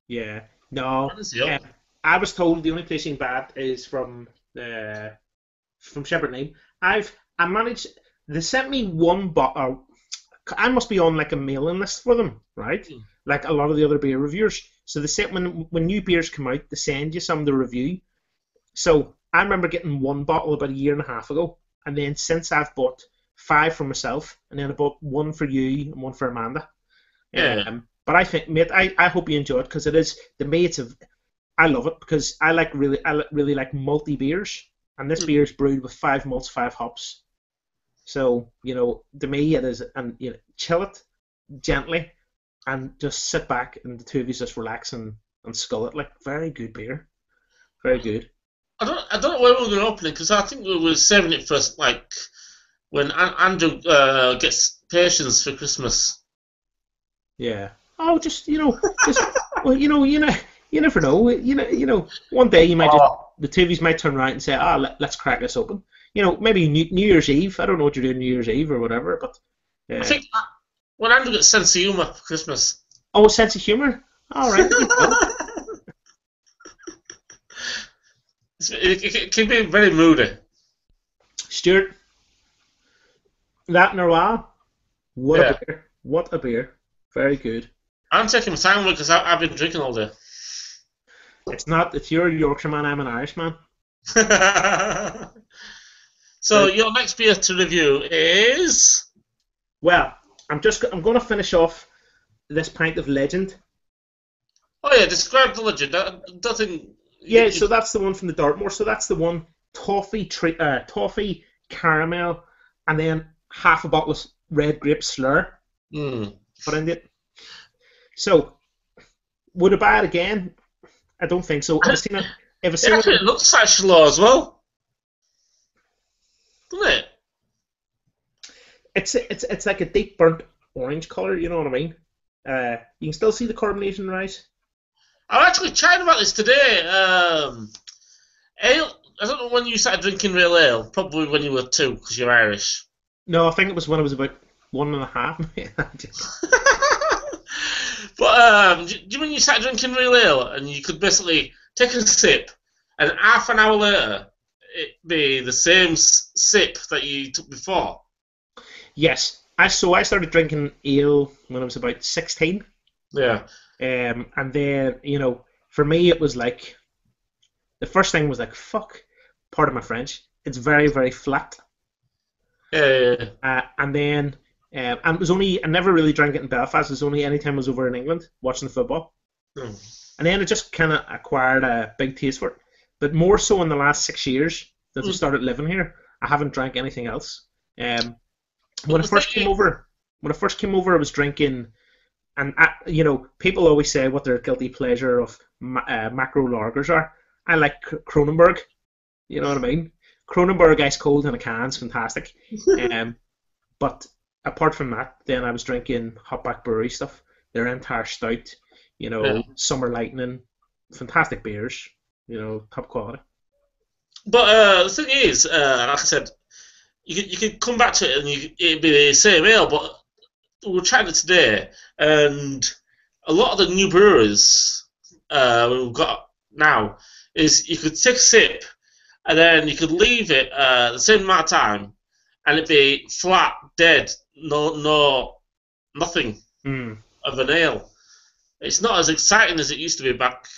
yeah. No. It? Um, I was told the only place you can is from uh, from Shepherd Neame. I've I managed. They sent me one bottle. I must be on like a mailing list for them, right? Hmm. Like a lot of the other beer reviewers. So they sent when when new beers come out, they send you some to review. So I remember getting one bottle about a year and a half ago, and then since I've bought five for myself, and then I bought one for you and one for Amanda. Yeah. Um, but I think, mate, I, I hope you enjoy it because it is the mates it's I love it because I like really I really like multi beers, and this Mm. beer is brewed with five malts, five hops. So you know, to me it is, and you know, chill it gently, and just sit back and the two of you just relax and, and scull it like very good beer, very good. I don't, I don't know where we're going to open it because I think we were saving it for like when An- Andrew uh, gets patients for Christmas. Yeah. Oh, just you know, just well, you know, you know, you never know. You know, you know, one day you might just the TVs might turn right and say, "Ah, let, let's crack this open." You know, maybe New, New Year's Eve. I don't know what you're doing New Year's Eve or whatever, but uh, I think when Andrew gets sense of humour for Christmas. oh, sense of humor. All right. *laughs* It's- it, can be very moody. Stuart, that Noir, what Yeah. a beer! What a beer! Very good. I'm taking my time because I've been drinking all day. It's not. If you're a Yorkshire man. I'm an Irish man. *laughs* so your next beer to review is Well, I'm just. I'm going to finish off this pint of Legend. oh yeah, describe the legend. Uh, I don't think Yeah, so that's the one from the Dartmoor. So that's the one toffee, tre- uh, toffee caramel, and then half a bottle of red grape slur Hmm. put in it. So, would I buy it again? I don't think so. If I seen it, if I It seen it, actually looks like Shallow as well, doesn't it? it's it's it's like a deep burnt orange color. You know what I mean? Uh, you can still see the carbonation rise. I'm actually chatting about this today. Um, ale. I don't know when you started drinking real ale. Probably when you were two, because you're Irish. No, I think it was when I was about one and a half. *laughs* but um, do you mean you started drinking real ale and you could basically take a sip, and half an hour later it be the same sip that you took before? yes, I so I started drinking ale when I was about sixteen. Yeah. Um, and then, you know, for me, it was like the first thing was like, fuck, part of my French. It's very, very flat. Uh, and then, um, and it was only, I never really drank it in Belfast. It was only any time I was over in England watching the football. Hmm. And then it just kind of acquired a big taste for it. But more so in the last six years that I Mm. started living here, I haven't drank anything else. Um, when I first came over, when I first came over, I was drinking, and I, you know, people always say what their guilty pleasure of ma- uh, macro lagers are. I like Kr- Kronenbourg. You know what I mean? Kronenbourg ice cold in a can's fantastic. *laughs* um, but apart from that, then I was drinking Hop Back Brewery stuff. Their entire stout, you know, Yeah. Summer Lightning, fantastic beers. You know, top quality. But uh, the thing is, uh, like I said, you could, you could come back to it and you, it'd be the same ale, but were trying it today, and a lot of the new brewers uh, we've got now is you could take a sip and then you could leave it uh, the same amount of time and it'd be flat, dead, no, no, nothing Mm. of an ale. It's not as exciting as it used to be back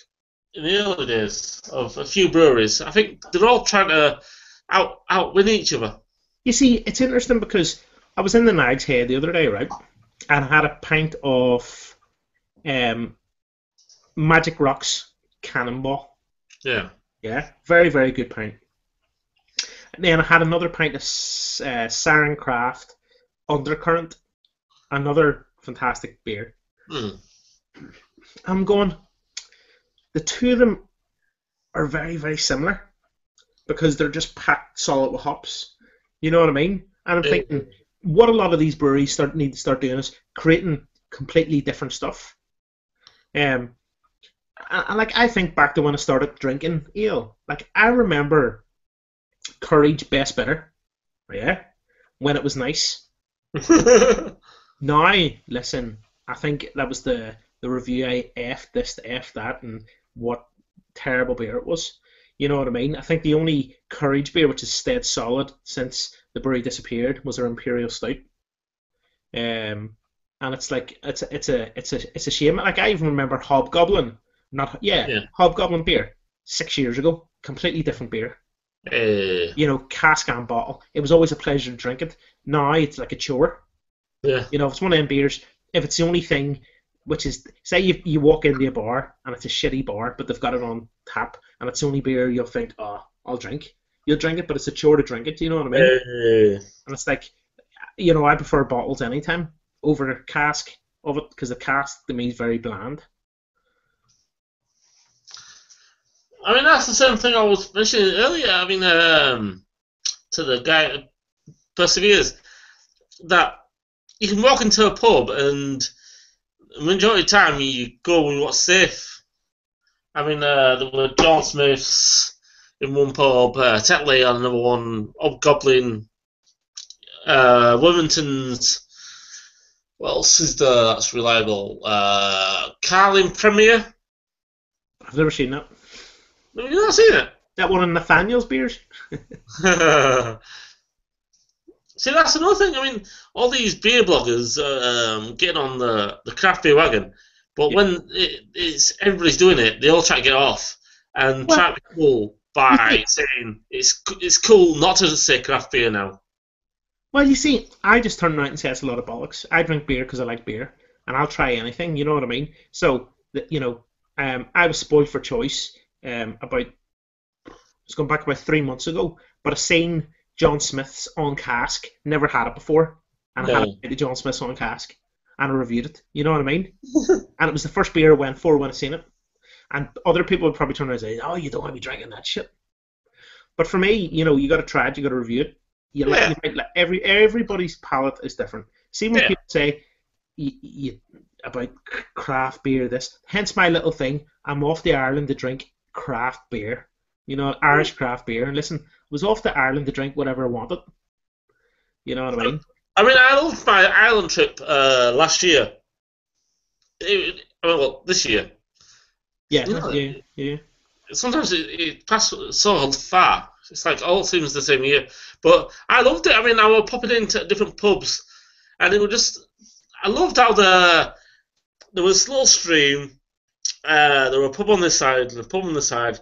in the early days of a few breweries. I think they're all trying to out outwin each other. You see, it's interesting because I was in the Nag's Head the other day, right? And I had a pint of um, Magic Rocks Cannonball. Yeah. Yeah, very, very good pint. And then I had another pint of uh, Siren Craft Undercurrent, another fantastic beer. Hmm. I'm going, the two of them are very, very similar because they're just packed solid with hops. You know what I mean? And I'm Yeah. thinking, what a lot of these breweries start need to start doing is creating completely different stuff. Um, and, and like I think back to when I started drinking ale. Like I remember Courage Best Bitter, yeah, when it was nice. *laughs* Now, listen, I think that was the the review I f this to f that and what terrible beer it was. You know what I mean? I think the only Courage beer which has stayed solid since the brewery disappeared was their Imperial Stout. Um, and it's like it's a, it's a it's a it's a shame. Like I even remember Hobgoblin, not yeah, Yeah. Hobgoblin beer six years ago, completely different beer Eh, you know, cask and bottle. It was always a pleasure to drink it. Now it's like a chore. yeah. You know, if it's one of them beers, if it's the only thing, which is, say you, you walk into a bar and it's a shitty bar, but they've got it on tap, and it's only beer you'll think, oh, I'll drink. You'll drink it, but it's a chore to drink it. Do you know what I mean? Eh, And it's like, you know, I prefer bottles anytime over a cask of it because the cask to me is very bland. I mean, that's the same thing I was mentioning earlier. I mean, um, to the guy perseveres that you can walk into a pub and majority of the time you go with what's safe. I mean, uh, there were John Smiths in one pub, uh, Tetley on another one, Hobgoblin, uh, Wilmington's. What else is there that's reliable? Uh, Carling Premier. I've never seen that. Have you not seen it? That one in Nathaniel's beers? *laughs* See, that's another thing. I mean, all these beer bloggers are um, getting on the, the craft beer wagon, but Yeah. when it, it's everybody's doing it, they all try to get off and Well- try to be cool by saying it's it's cool not to say craft beer now. Well, you see, I just turn around and say it's a lot of bollocks. I drink beer because I like beer, and I'll try anything. You know what I mean? So, you know, um, I was spoiled for choice. Um, about it's going back about three months ago, but I seen John Smith's on cask. Never had it before, and I had No. the John Smith's on cask, and I reviewed it. You know what I mean? *laughs* and it was the first beer I went for when I seen it. And other people would probably turn around and say, "Oh, you don't want to be drinking that shit." But for me, you know, you got to try it. You got to review it. You like, Yeah. you might like every everybody's palate is different. See when Yeah. people say you, you, about craft beer, this. Hence my little thing. I'm off to Ireland to drink craft beer. You know, Irish craft beer. And listen, I was off to Ireland to drink whatever I wanted. You know what I mean? I mean, I loved my island trip uh, last year. It, I mean, well, this year. Yeah, Yeah. yeah, yeah. Sometimes it, it passes so far. It's like all seems the same year. But I loved it. I mean, I was popping into different pubs, and it was just. I loved how the there was a little stream. Uh, there were a pub on this side and a pub on the side,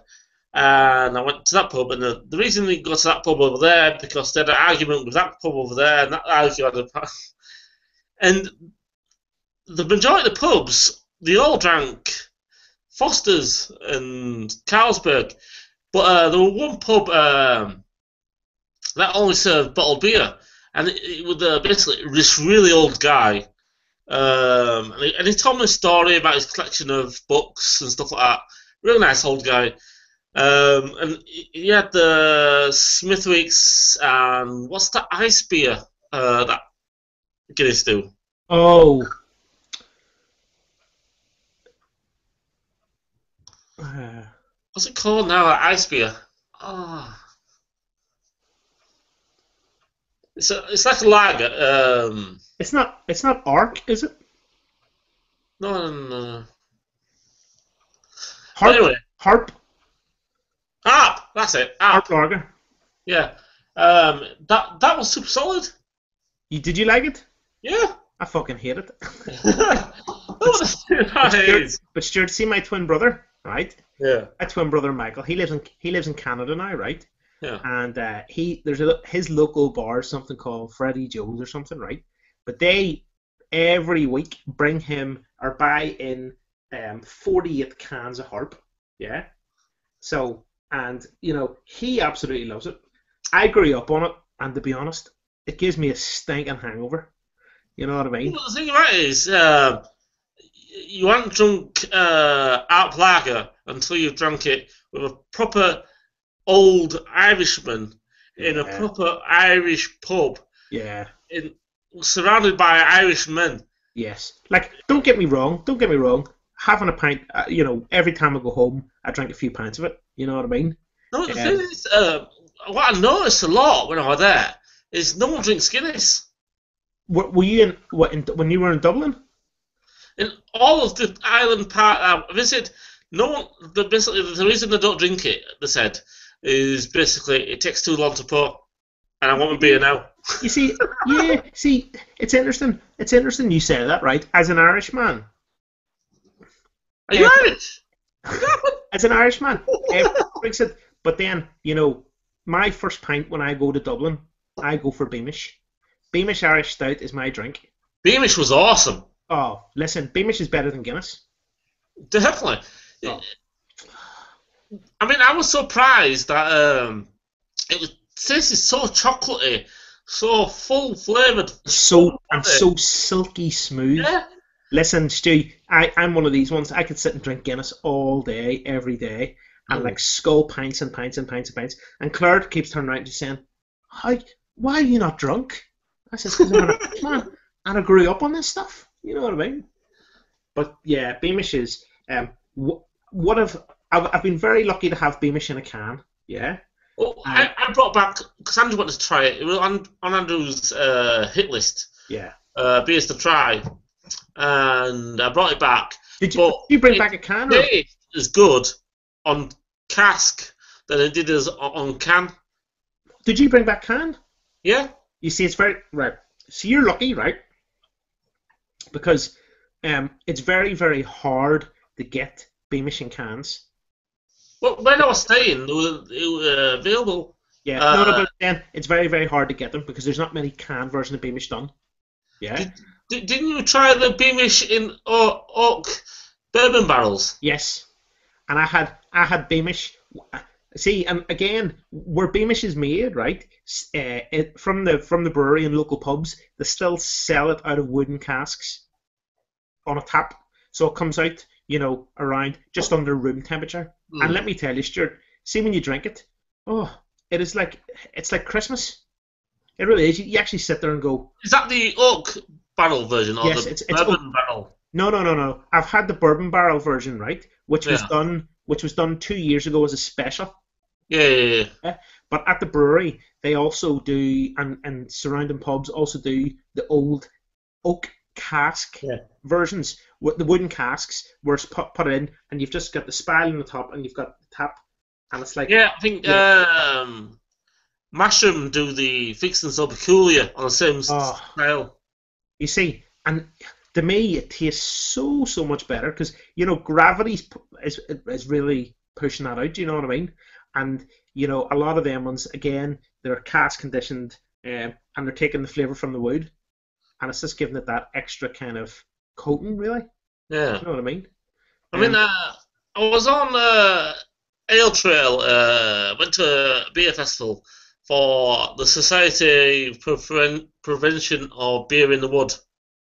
and I went to that pub. And the, the reason we got to that pub over there because they had an argument with that pub over there, and that argument. *laughs* And the majority of the pubs, they all drank Foster's and Carlsberg, but uh, there was one pub um, that only served bottled beer, and it, it was uh, basically this really old guy, um, and, he, and he told me a story about his collection of books and stuff like that. Really nice old guy. Um, and he had the Smithwick's and what's that ice beer uh, that Guinness do? Oh. Uh, What's it called now? That ice beer. Oh. It's a, it's like a lager. Um, it's not. It's not Ark, is it? no, no, no, no. Harp. Anyway, Harp. Ah, that's it. Ah, Harp Lager. yeah. Um, that that was super solid. You, did you like it? Yeah. I fucking hate it. *laughs* that *laughs* is. But Stuart, see my twin brother, right? Yeah. My twin brother Michael. He lives in he lives in Canada now, right? Yeah. And uh, he there's a his local bar, something called Freddie Joe's or something, right? But they every week bring him or buy in um, 48 cans of harp. Yeah. So and you know he absolutely loves it. I grew up on it, and to be honest, it gives me a stinking hangover. You know what I mean? Well, the thing about it is, um, you haven't drunk uh, Alp Lager until you've drunk it with a proper old Irishman in a proper Irish pub, Yeah. in surrounded by Irish men. Yes. Like, don't get me wrong. Don't get me wrong. Having a pint, uh, you know, every time I go home, I drink a few pints of it. You know what I mean? No, the Yeah. thing is, uh, what I noticed a lot when I was there is no one drinks Guinness. Were, were you in what in, when you were in Dublin? In all of the island part I visited, no one. The basically the reason they don't drink it, they said, is basically it takes too long to pour, and I want a beer now. You see, yeah. *laughs* See, it's interesting. It's interesting you say that, right? As an Irishman, Are you Irish? *laughs* as an Irishman, drinks it. But then, you know, my first pint when I go to Dublin, I go for Beamish. Beamish Irish Stout is my drink. Beamish was awesome. Oh, listen, Beamish is better than Guinness. Definitely. Oh. I mean, I was surprised that um, it was tasted so chocolatey, so full flavored. So and so silky smooth. Yeah. Listen, Stu, I, I'm one of these ones. I could sit and drink Guinness all day, every day, and Mm. like skull pints and pints and pints and pints. And Claire keeps turning around and saying, "How? Why are you not drunk?" I says, "Because I'm an Irishman *laughs* and I grew up on this stuff." You know what I mean? But yeah, Beamish is. Um, wh- what have I've, I've been very lucky to have Beamish in a can. Yeah. Well, I, I brought back because Andrew wanted to try it. It was on, on Andrew's uh, hit list, Yeah. uh, beers to try, and I brought it back. Did you, did you bring back a can? It is good on cask than it did as on on can. Did you bring back can? Yeah. You see, it's very right. So you're lucky, right? Because um, it's very, very hard to get Beamish in cans. Well, when I was staying, they were, they were available. Yeah, Uh, no, no, but then it's very, very hard to get them because there's not many can version of Beamish done. Yeah. Did, di- didn't you try the Beamish in oak bourbon barrels? Yes, and I had I had Beamish. See, and again, where Beamish is made, right? Uh, it, from the from the brewery and local pubs, they still sell it out of wooden casks on a tap, so it comes out, you know, around just under room temperature. And let me tell you, Stuart, see when you drink it, oh, it is like it's like Christmas. It really is. You, you actually sit there and go, Is that the oak barrel version or Yes, the it's- it's bourbon barrel? no, no, no, no. I've had the bourbon barrel version, right, which was done, which was done two years ago as a special. Yeah, yeah, yeah. But at the brewery, they also do, and, and surrounding pubs also do the old oak cask Yeah. versions, with the wooden casks, where it's put, put in, and you've just got the spile on the top, and you've got the tap, and it's like, Yeah, I think um, Mashroom do the Fixing So Peculiar on the same Oh. style. You see, and to me, it tastes so so much better because you know gravity's p- is is really pushing that out. Do you know what I mean? And you know, a lot of them ones again, they're cask conditioned, um, and they're taking the flavor from the wood, and it's just giving it that extra kind of coating, really. Yeah. You know what I mean? I mean, Um, uh, I was on uh, Ale Trail, uh, went to a beer festival for the Society for Preven- Prevention of Beer in the Wood.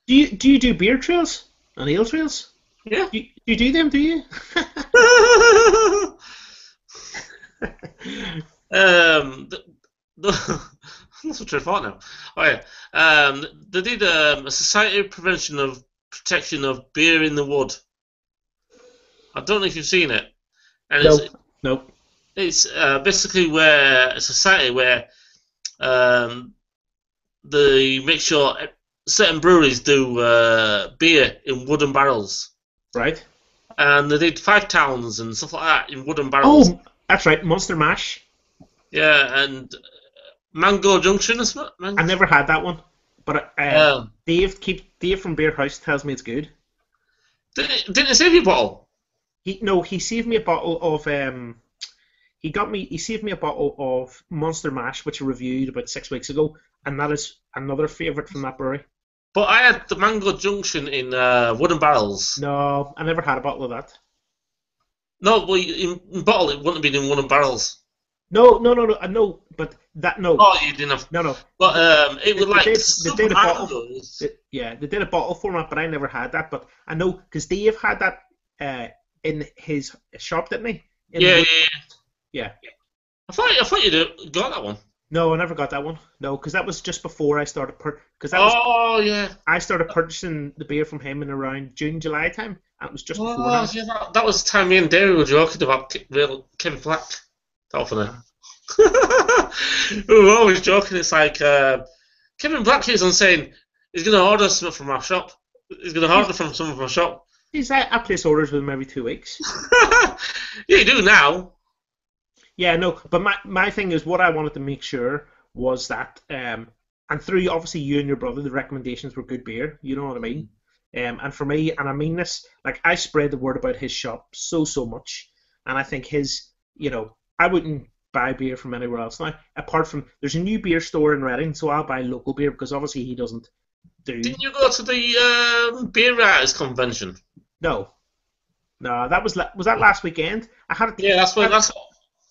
do you do you do beer trails and ale trails? Yeah. Do you, do you do them? Do you? *laughs* um, the, the, *laughs* that's what I thought now. Oh, yeah. Um, they did um, a Society of Prevention of Protection of Beer in the Wood. I don't know if you've seen it. And no, it's, no. It's uh, basically where a society where um, they make sure certain breweries do uh, beer in wooden barrels. Right. And they did five towns and stuff like that in wooden barrels. Oh, that's right. Monster Mash. Yeah, and uh, Mango Junction is what? Man- I never had that one, but uh, Um, Dave keep Dave from Beer House tells me it's good. didn't, didn't it save you a bottle? He no, he saved me a bottle of um. He got me. He saved me a bottle of Monster Mash, which I reviewed about six weeks ago, and that is another favorite from that brewery. But I had the Mango Junction in uh, wooden barrels. No, I never had a bottle of that. No, well, in, in bottle it wouldn't have been in wooden barrels. No, no, no, no, uh, no. But that no, Oh, you didn't have. no, no. But um, it was like did- they did a bottle. They- yeah, they did a bottle format, but I never had that. But I know because Dave had that uh, in his shop, didn't he? In Yeah, yeah, yeah. Yeah. I thought I thought you'd got that one. No, I never got that one. No, because that was just before I started per. Because was Oh yeah. I started purchasing the beer from him in around June, July time, That was just before Oh, that. yeah that, that was the time me and Derry were joking about real Kevin Black. That funny. *laughs* we were always joking. It's like uh, Kevin Black keeps on saying he's going to order something from our shop. He's going to order from someone from our shop. He's I, I place orders with him every two weeks. *laughs* yeah, you do now. Yeah, no, but my my thing is what I wanted to make sure was that, um, and through obviously you and your brother, the recommendations were good beer. You know what I mean? Um, and for me, and I mean this, like I spread the word about his shop so so much, and I think his, you know, I wouldn't buy beer from anywhere else now. Apart from there's a new beer store in Reading, so I'll buy local beer because obviously he doesn't do. Didn't you go to the um, beer writers convention? No, no, that was la- was that last weekend. I had a Yeah, that's what. That's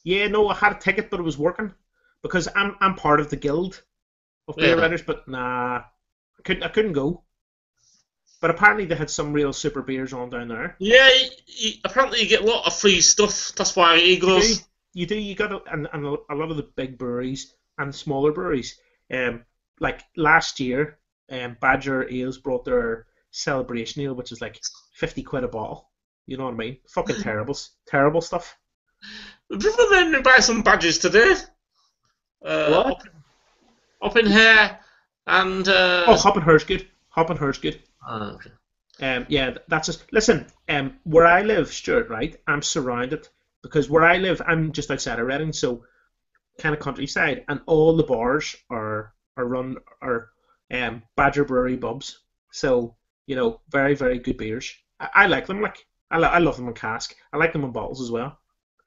Yeah, no, I had a ticket, but it was working because I'm I'm part of the guild of beer Yeah. writers. But nah, I couldn't I couldn't go. But apparently they had some real super beers on down there. yeah. y- y- apparently, you get a lot of free stuff. That's why he You do, goes. you do, you got to, and, and a lot of the big breweries and smaller breweries. Um, like last year, um, Badger Ales brought their celebration ale, which is like fifty quid a bottle. You know what I mean? Fucking *laughs* terrible, terrible stuff. Made me buy some badges today. Uh, What? Up, up in here and. Uh, Oh, Hopping Hare's good. Hopping Hare's good. oh, okay. Um, yeah, that's just listen. Um, where I live, Stuart, right? I'm surrounded because where I live, I'm just outside of Reading, so kind of countryside, and all the bars are are run are um Badger Brewery pubs. So you know, very very good beers. I, I like them. Like I, lo- I love them in cask. I like them in bottles as well.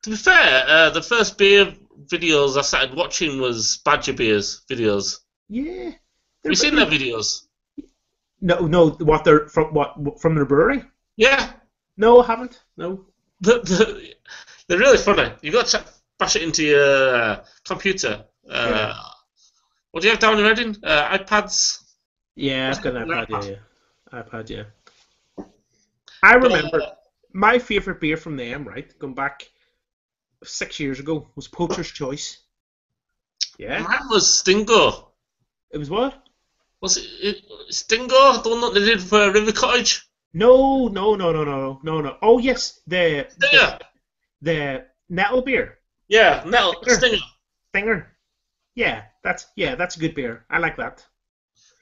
To be fair, uh, the first beer videos I started watching was Badger Beers videos. Yeah. Have you seen their videos? No, no. What they're from? What from their brewery? Yeah, No, I haven't. No. the, the, they're really funny. You got to bash it into your uh, computer. Uh, Yeah. What do you have down in Reading? Uh, iPads. Yeah, I've got an iPad. Yeah, yeah. iPad. Yeah. I remember. Uh, my favourite beer from them, right, going back six years ago, was Poacher's Choice. Yeah. was Stingo. It was what? Was it, it Stingo? The one that they did for River Cottage? No, no, no, no, no, no, no. Oh yes, the the, Stinger. the nettle beer, Yeah, Nettle, Stinger. Stinger. Stinger. Yeah, that's yeah, that's a good beer. I like that.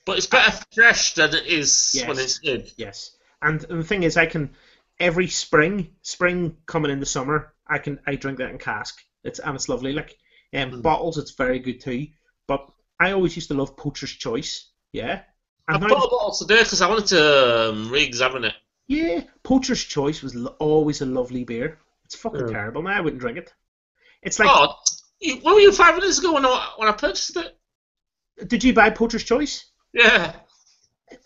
But it's better fresh than it is Yes. when it's in. Yes, and, and the thing is, I can every spring, spring coming in the summer, I can I drink that in cask. It's and it's lovely. Like um, Mm. bottles, it's very good too. But I always used to love Poacher's Choice. Yeah, I and now, bought a bottle today because I wanted to um, re-examine it. yeah, Poacher's Choice was lo- always a lovely beer. It's fucking Yeah. terrible. Now I wouldn't drink it. It's like, oh, you, where were you five minutes ago when I, when I purchased it? did you buy Poacher's Choice? Yeah.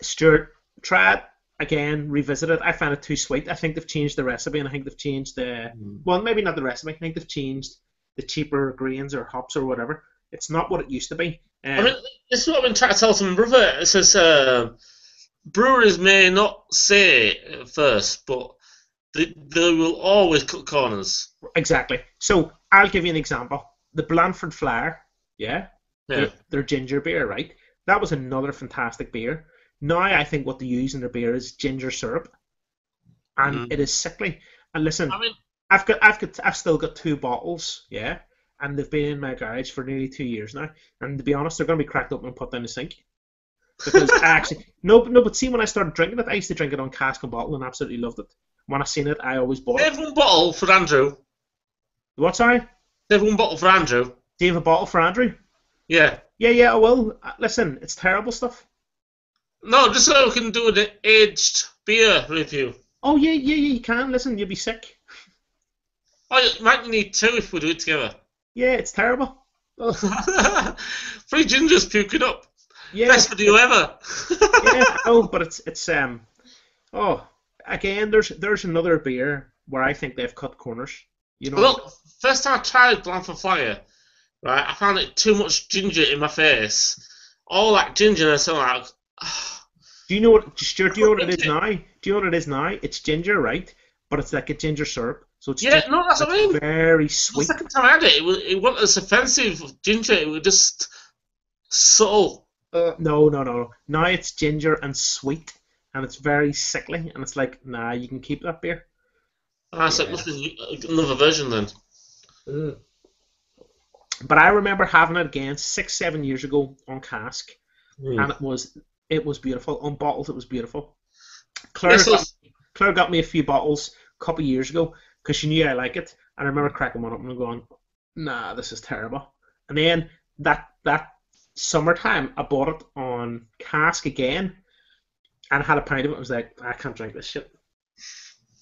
Stuart, try it again, revisit it. I found it too sweet. I think they've changed the recipe, and I think they've changed the well, maybe not the recipe. I think they've changed the cheaper grains or hops or whatever. It's not what it used to be. Um, I mean, this is what I've been trying to tell some brother. It says uh, breweries may not say it at first, but they, they will always cut corners. exactly. So I'll give you an example. The Blandford Flyer, yeah, Yeah. their, their ginger beer, right? That was another fantastic beer. Now I think what they use in their beer is ginger syrup, and Mhm. it is sickly. And listen, I mean, I've got, I've got, I've still got two bottles, yeah, and they've been in my garage for nearly two years now. And to be honest, they're going to be cracked open and put down the sink. Because I actually, *laughs* no, no, but see, when I started drinking it, I used to drink it on cask and bottle and absolutely loved it. When I seen it, I always bought it. one bottle for Andrew. What, sorry? Save one bottle for Andrew. Do you have a bottle for Andrew? Yeah. Yeah, yeah, I will. Uh, Listen, it's terrible stuff. No, just so we can do an aged beer review. Oh, yeah, yeah, yeah, you can. Listen, you'll be sick. I might need two if we do it together. Yeah, it's terrible. *laughs* Three gingers puking up. Yeah, Best video ever. *laughs* yeah, oh, but it's it's um, oh, again, there's there's another beer where I think they've cut corners. You know, Well, first time I tried Blandford Fire, right, I found it too much ginger in my face. All that ginger, and so like, do you know what, Stuart? Do you know what it is now? Do you know what it is now? It's ginger, right? But it's like a ginger syrup, so it's yeah, no, that's what I mean. very The sweet. second time I had it, it, was, it wasn't as offensive ginger. It was just subtle. Uh, no, no, no. Now it's ginger and sweet, and it's very sickly, and it's like, nah, you can keep that beer. And I said, Yeah. must be another version then. But I remember having it again six, seven years ago on cask, Hmm. and it was it was beautiful. On bottles, it was beautiful. Claire, Yeah, so- got, Claire got me a few bottles a couple of years ago because she knew I like it, and I remember cracking one up and going, "Nah, this is terrible." And then that that summertime, I bought it on cask again, and had a pint of it. I was like, I can't drink this shit.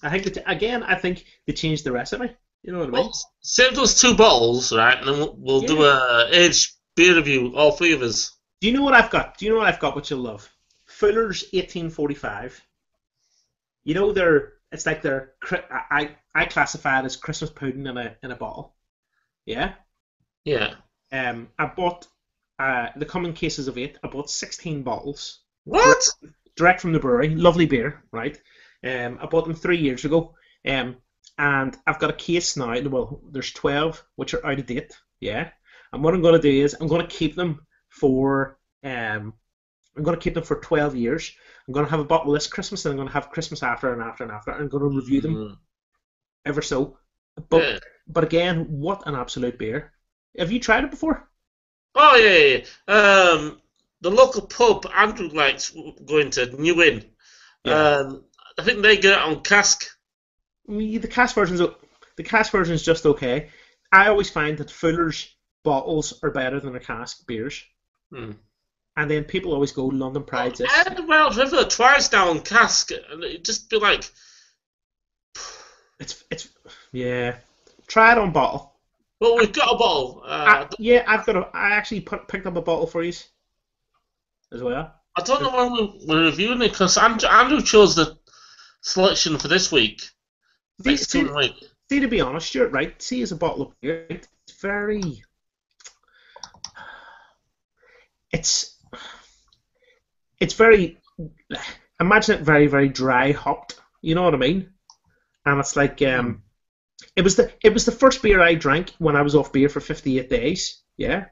I think that, again, I think they changed the recipe. You know what I mean? Well, save those two bottles, right, and then we'll, we'll do a aged beer review, all three of us. Do you know what I've got? Do you know what I've got which you'll love? Fuller's 1845. You know they're it's like they're I I classify it as Christmas pudding in a in a bottle. Yeah. Yeah. Um, I bought uh the common cases of eight. I bought 16 bottles What? direct from the brewery. Lovely beer, right? Um, I bought them three years ago. Um, and I've got a case now. Well, there's 12 which are out of date. Yeah. And what I'm going to do is I'm going to keep them for um, I'm going to keep them for 12 years. I'm going to have a bottle this Christmas, and I'm going to have Christmas after and after and after. I'm going to review them Mm. ever so. But Yeah. but again, what an absolute beer! Have you tried it before? Oh yeah, yeah. Um, the local pub Andrew likes going to New Inn. Yeah. Um, I think they get it on cask. I mean, the cask version's o- the cask version's just okay. I always find that Fuller's bottles are better than the cask beers, Hmm. and then people always go London Pride this. I had the Wild River twice now on cask, and it'd just be like, It's it's yeah. Try it on bottle. well, we've got a bottle. Uh, I, yeah, I've got a. I actually put, picked up a bottle for you as well. I don't know when we, we're reviewing it because Andrew, Andrew chose the selection for this week. See, see, week. see, to be honest, Stuart, right? See, is a bottle of beer, it's very. It's. It's very. Imagine it very, very dry hopped. You know what I mean? And it's like um, it was the it was the first beer I drank when I was off beer for fifty eight days. Yeah,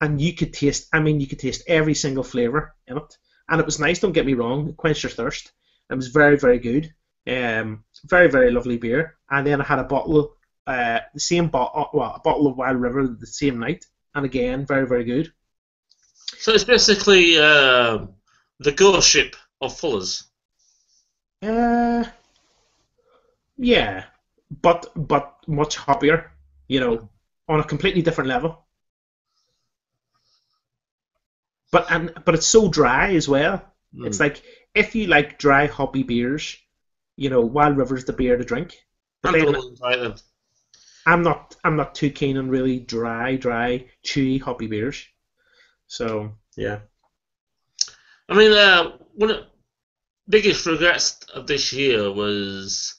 and you could taste. I mean, you could taste every single flavor in it, and it was nice. Don't get me wrong, it quenched your thirst. It was very, very good. Um, very, very lovely beer. And then I had a bottle, uh, the same bottle, well, a bottle of Wild River the same night, and again, very, very good. So it's basically uh, the ghost ship of Fuller's. Uh, yeah, but but much hoppier, you know, on a completely different level. But and but it's so dry as well. Mm. It's like if you like dry hoppy beers, you know, Wild River's the beer to drink. But And then Dolan, right then. I'm not I'm not too keen on really dry, dry, chewy hoppy beers. So yeah. I mean, uh, one of the biggest regrets of this year was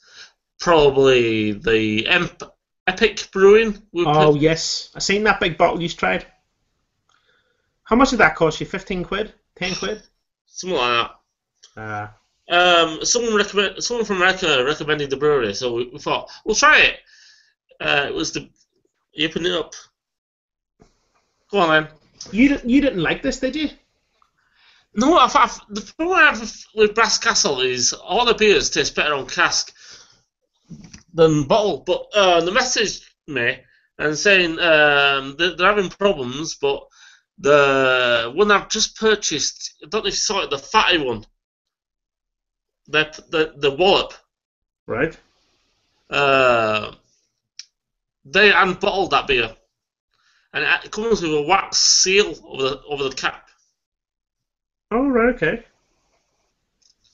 probably the Emp- Epic Brewing. We Oh put- yes, I seen that big bottle you tried. How much did that cost you? Fifteen quid? Ten quid? something like Uh, that. Um, someone recommend, someone from America recommended the brewery, so we, we thought we'll try it. Uh, it was the you open it up. Go on then. You didn't you didn't like this, did you? No, I've, I've, the problem I have with- with Brass Castle is all the beers taste better on cask than bottle. But uh, the message me and saying um, they're, they're having problems, but the one I've just purchased, I don't know if you saw it, the fatty one, the the, the wallop, Right. uh, they unbottled that beer, and it comes with a wax seal over the over the cap. Oh right, okay.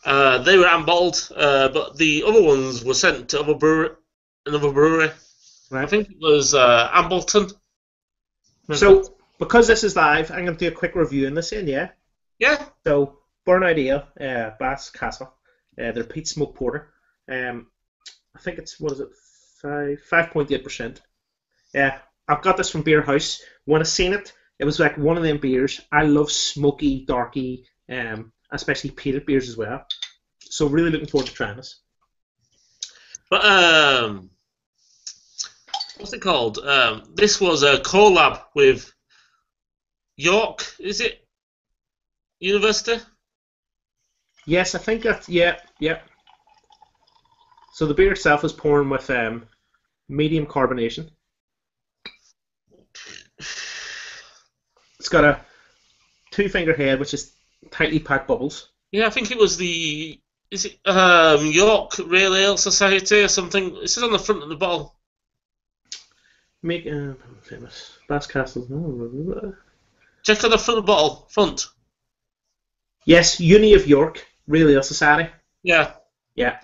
Uh, they were unbottled, uh, but the other ones were sent to other brewery, another brewery. I think it was uh, Hambleton. So because this is live, I'm gonna do a quick review in this in, yeah. yeah, So Burnout Ale, uh, Brass Castle, uh, their peat smoke porter. Um, I think it's what is it, five five point eight percent. Yeah, I've got this from Beer House. When I seen it, it was like one of them beers. I love smoky, darky, um, especially peated beers as well. So really looking forward to trying this. but um, what's it called? Um, this was a collab with York. Is it University? Yes, I think that's yeah, yeah. So the beer itself is poured with um, medium carbonation. It's got a two finger head, which is tightly packed bubbles. Yeah, I think it was the. Is it um, York Real Ale Society or something? It says on the front of the bottle. Make uh, famous Brass Castle. Check on the front of the bottle. Front. Yes, Uni of York Real Ale Society. Yeah. Yeah.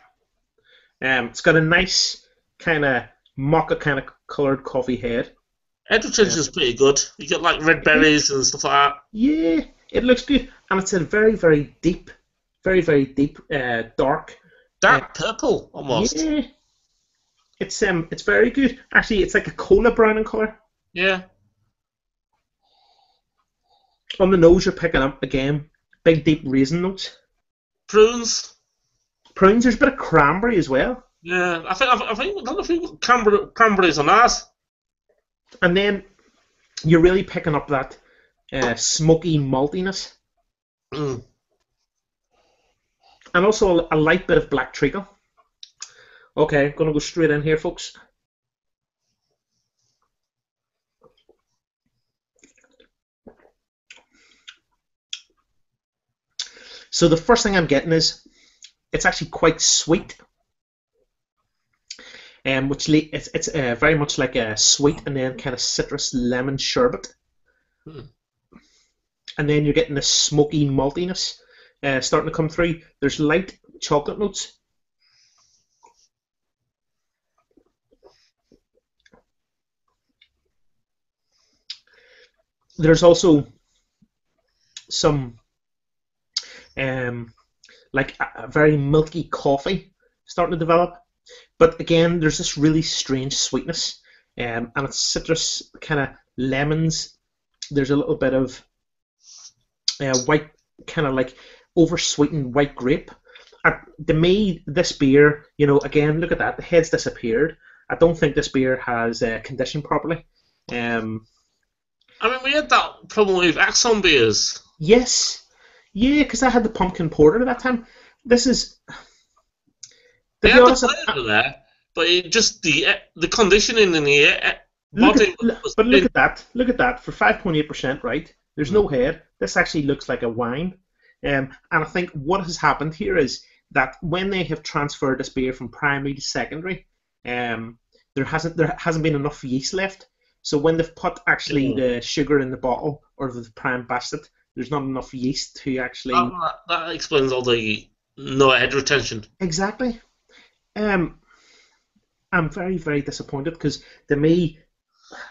Um, it's got a nice kind of mocha kind of coloured coffee head. Edgerton's is pretty good. You get like red berries and stuff like that. Yeah, it looks good, and it's a very very deep, very very deep, uh, dark Dark purple almost. Yeah. It's um it's very good. Actually it's like a cola brown in colour. Yeah. On the nose you're picking up again big deep raisin notes. Prunes. Prunes, there's a bit of cranberry as well. Yeah. I think I think I don't know if we cranberry, cranberries on ours. And then you're really picking up that uh, smoky maltiness. Mm. And also a, a light bit of black treacle. Okay, I'm gonna go straight in here, folks. So the first thing I'm getting is it's actually quite sweet, um, which le- it's it's uh, very much like a sweet and then kind of citrus lemon sherbet, Hmm. and then you're getting the smoky maltiness uh, starting to come through. There's light chocolate notes. There's also some um, like a, a very milky coffee starting to develop. But again, there's this really strange sweetness, um, and it's citrus kind of lemons. There's a little bit of uh, white, kind of like over sweetened white grape. Uh, to me, this beer, you know, again, look at that. The head's disappeared. I don't think this beer has uh, conditioned properly. Um, I mean, we had that problem with Axon beers. Yes, yeah, because I had the pumpkin porter at that time. This is. They had the flavour there, but it just the the conditioning in the uh, Look at, was but look at that. Look at that. For 5.8%, right? There's no head. This actually looks like a wine. Um, and I think what has happened here is that when they have transferred this beer from primary to secondary, um, there hasn't there hasn't been enough yeast left. So when they've put actually Mm. the sugar in the bottle or the prime basket, there's not enough yeast to actually that, that explains all the no head retention. Exactly. Um, I'm very, very disappointed because to me,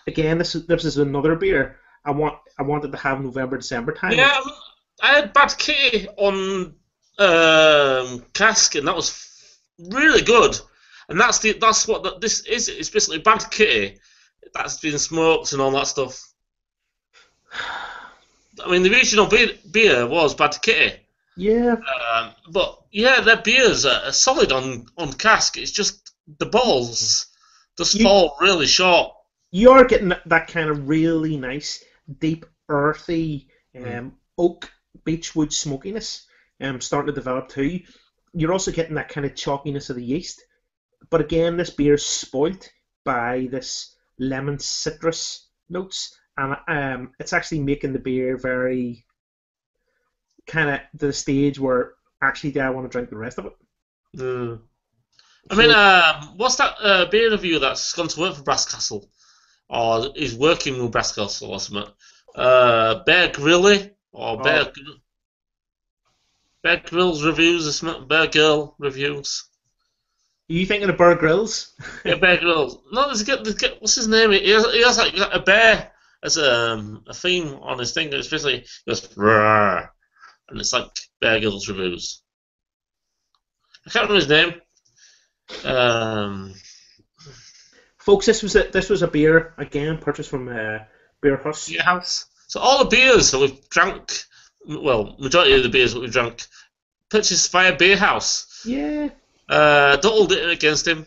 again, this is this is another beer I want. I wanted to have November, December time. Yeah, I, had Bad Kitty on um, cask, and that was really good. And that's the that's what the, this is. It's basically Bad Kitty that's been smoked and all that stuff. *sighs* I mean, the original beer, beer was Bad Kitty, Yeah, um, but yeah, their beers are, are solid on on cask. It's just the balls just You- fall really short. you are getting that, that kind of really nice, deep, earthy um, oak beechwood smokiness um, starting to develop too. You're also getting that kind of chalkiness of the yeast. But again, this beer's spoilt by this lemon citrus notes, and um, it's actually making the beer very kind of the stage where actually do I want to drink the rest of it? Mm. I mean, um, what's that uh, beer review that's gone to work for Brass Castle? Or is working with Brass Castle or something? Uh, Bear Grilly? Or Bear, Gr- Bear Grylls reviews or something? Bear Girl reviews? Are you thinking of Burr Grills? *laughs* Yeah, Bear Grylls. No, there's a, guy- there's a, what's his name? He has, he has like a bear as a, um, a theme on his thing. It's basically just "Roar," and it's like Bear Grylls reviews. I can't remember his name. Um, Folks, this was a this was a beer again purchased from uh, Beer Hus. Beer House. So all the beers that we've drunk, well, majority of the beers that we've drunk, purchased via Beer House. Yeah. Uh, don't hold it against him.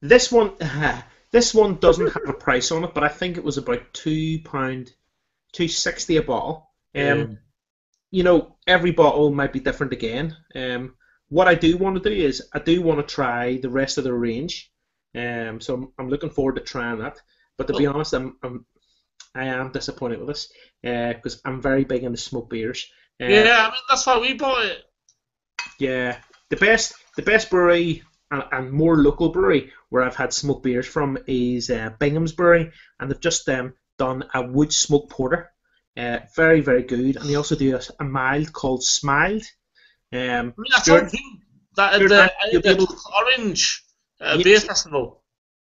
This one, *laughs* this one doesn't have a price on it, but I think it was about two pound, two sixty a bottle. Um, you know, every bottle might be different again. Um, what I do want to do is I do want to try the rest of the range. Um, so I'm, I'm looking forward to trying that. But to be honest, I'm, I'm I am disappointed with this because I'm very big into smoked beers. Uh, yeah, I mean that's why we bought it. Yeah, the best the best brewery and, and more local brewery where I've had smoked beers from is uh, Bingham's Brewery, and they've just um, done a wood smoked porter. Uh, very very good, and they also do a, a mild called Smiled. Um, I mean, I Stuart- you that at Stuart, the, I- you'll be the able- Orange uh, Yes. Beer Festival.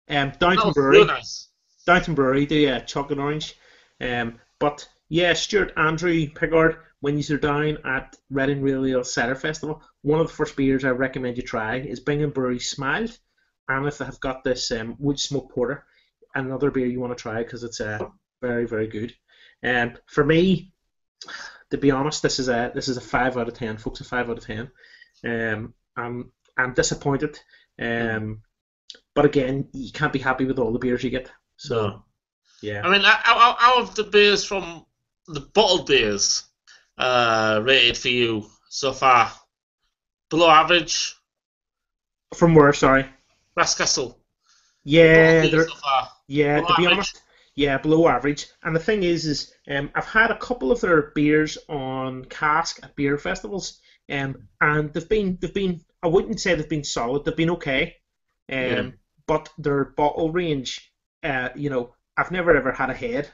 um, Downton Brewery, nice. Downton Brewery do uh, chocolate orange. Um, but yeah, Stuart, Andrew, Pickard, when you're down at Reading Real Ale Cider Festival, one of the first beers I recommend you try is Bingham Brewery Smiled. And if they have got this um, wood smoke porter, another beer you want to try because it's uh, very very good. And for me, to be honest, this is a this is a five out of ten, folks. A five out of ten. Um, I'm I'm disappointed. Um, but again, you can't be happy with all the beers you get. So So, yeah. I mean, out, out, out of the beers from the bottled beers uh, rated for you so far, below average, From where? Sorry. Brass Castle. Yeah, Bottled so far. yeah. below To be average. honest, yeah, below average. And the thing is, is um, I've had a couple of their beers on cask at beer festivals, um, and they've been they've been I wouldn't say they've been solid. They've been okay, um, Yeah. but their bottle range, uh, you know, I've never ever had a head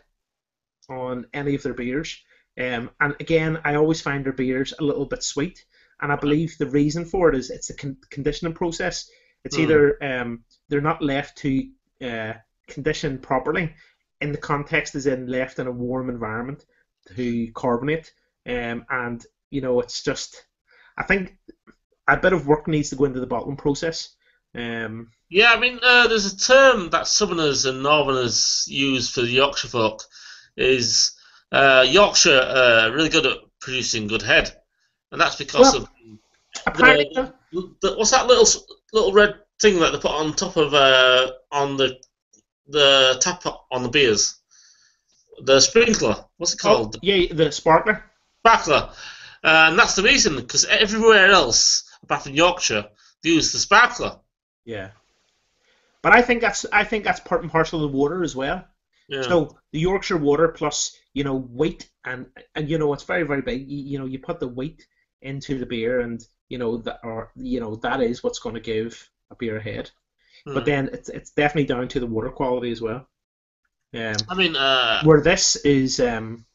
on any of their beers. Um, and again, I always find their beers a little bit sweet, and I believe the reason for it is it's the con- conditioning process. It's Hmm. either um, they're not left to uh, condition properly, in the context is in left in a warm environment to carbonate, um, and you know it's just I think a bit of work needs to go into the bottling process. Um, Yeah, I mean, uh, there's a term that Southerners and Northerners use for the Yorkshire folk. Is uh, Yorkshire uh, really good at producing good head, and that's because Well, of the, the, what's that little little red thing that they put on top of uh, on the the tap on the beers? the sprinkler. What's it called? Oh, yeah, the sparkler. Sparkler. Uh, and that's the reason, because everywhere else, apart from Yorkshire, they use the sparkler. Yeah. But I think that's I think that's part and parcel of the water as well. Yeah. So the Yorkshire water plus you know wheat and and you know it's very very big. You, you know you put the wheat into the beer and you know that or you know that is what's going to give a beer a head. Mm. But hmm. then it's it's definitely down to the water quality as well. Yeah. I mean, uh, where this is, um,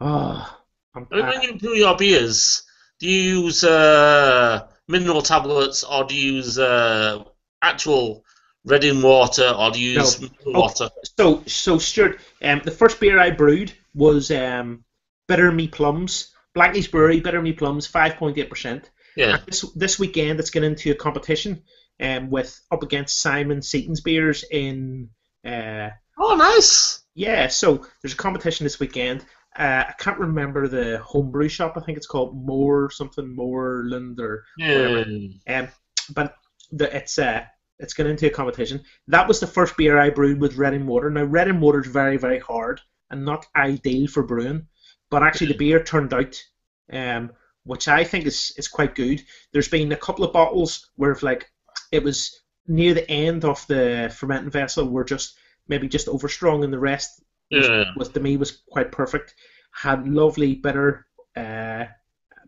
oh, I'm, when you brew your beers, do you use uh, mineral tablets or do you use uh, actual Reading water or do you use oh, water? So, so Stuart, um, the first beer I brewed was um, Bitter Me Plums, Blackie's Brewery Bitter Me Plums, 5.8%. Yeah. This, this weekend, it's getting into a competition um, with up against Simon Seaton's beers in. Uh, oh, nice. Yeah, so there's a competition this weekend. Uh, I can't remember the homebrew shop. I think it's called More something Moreland or whatever. Yeah. Um, but the, it's uh, it's going into a competition. That was the first beer I brewed with Reading water. Now Reading water is very very hard and not ideal for brewing, but actually the beer turned out um, which I think is is quite good. There's been a couple of bottles where if like it was near the end of the fermenting vessel were just maybe just overstrong, and the rest Yeah. was to me was quite perfect. Had lovely bitter, uh,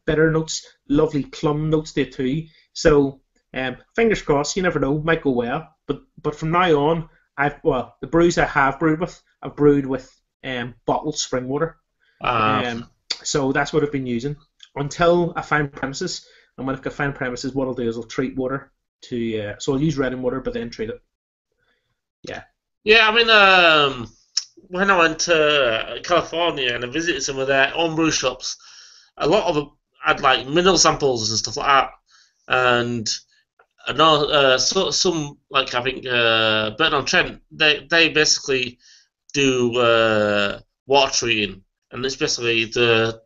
bitter notes, lovely plum notes there too. So um, fingers crossed. You never know, might go well. But but from now on, I've well the brews I have brewed with, I've brewed with um, bottled spring water. Uh, Um, so that's what I've been using until I find premises. And when got find premises, what I'll do is I'll treat water to. Uh, so I'll use Reading water, but then treat it. yeah, Yeah, I mean, um, when I went to California and I visited some of their homebrew shops, a lot of them had like mineral samples and stuff like that. And I know uh, so, some, like I think uh, Burton on Trent, they, they basically do uh, water treating. And it's basically to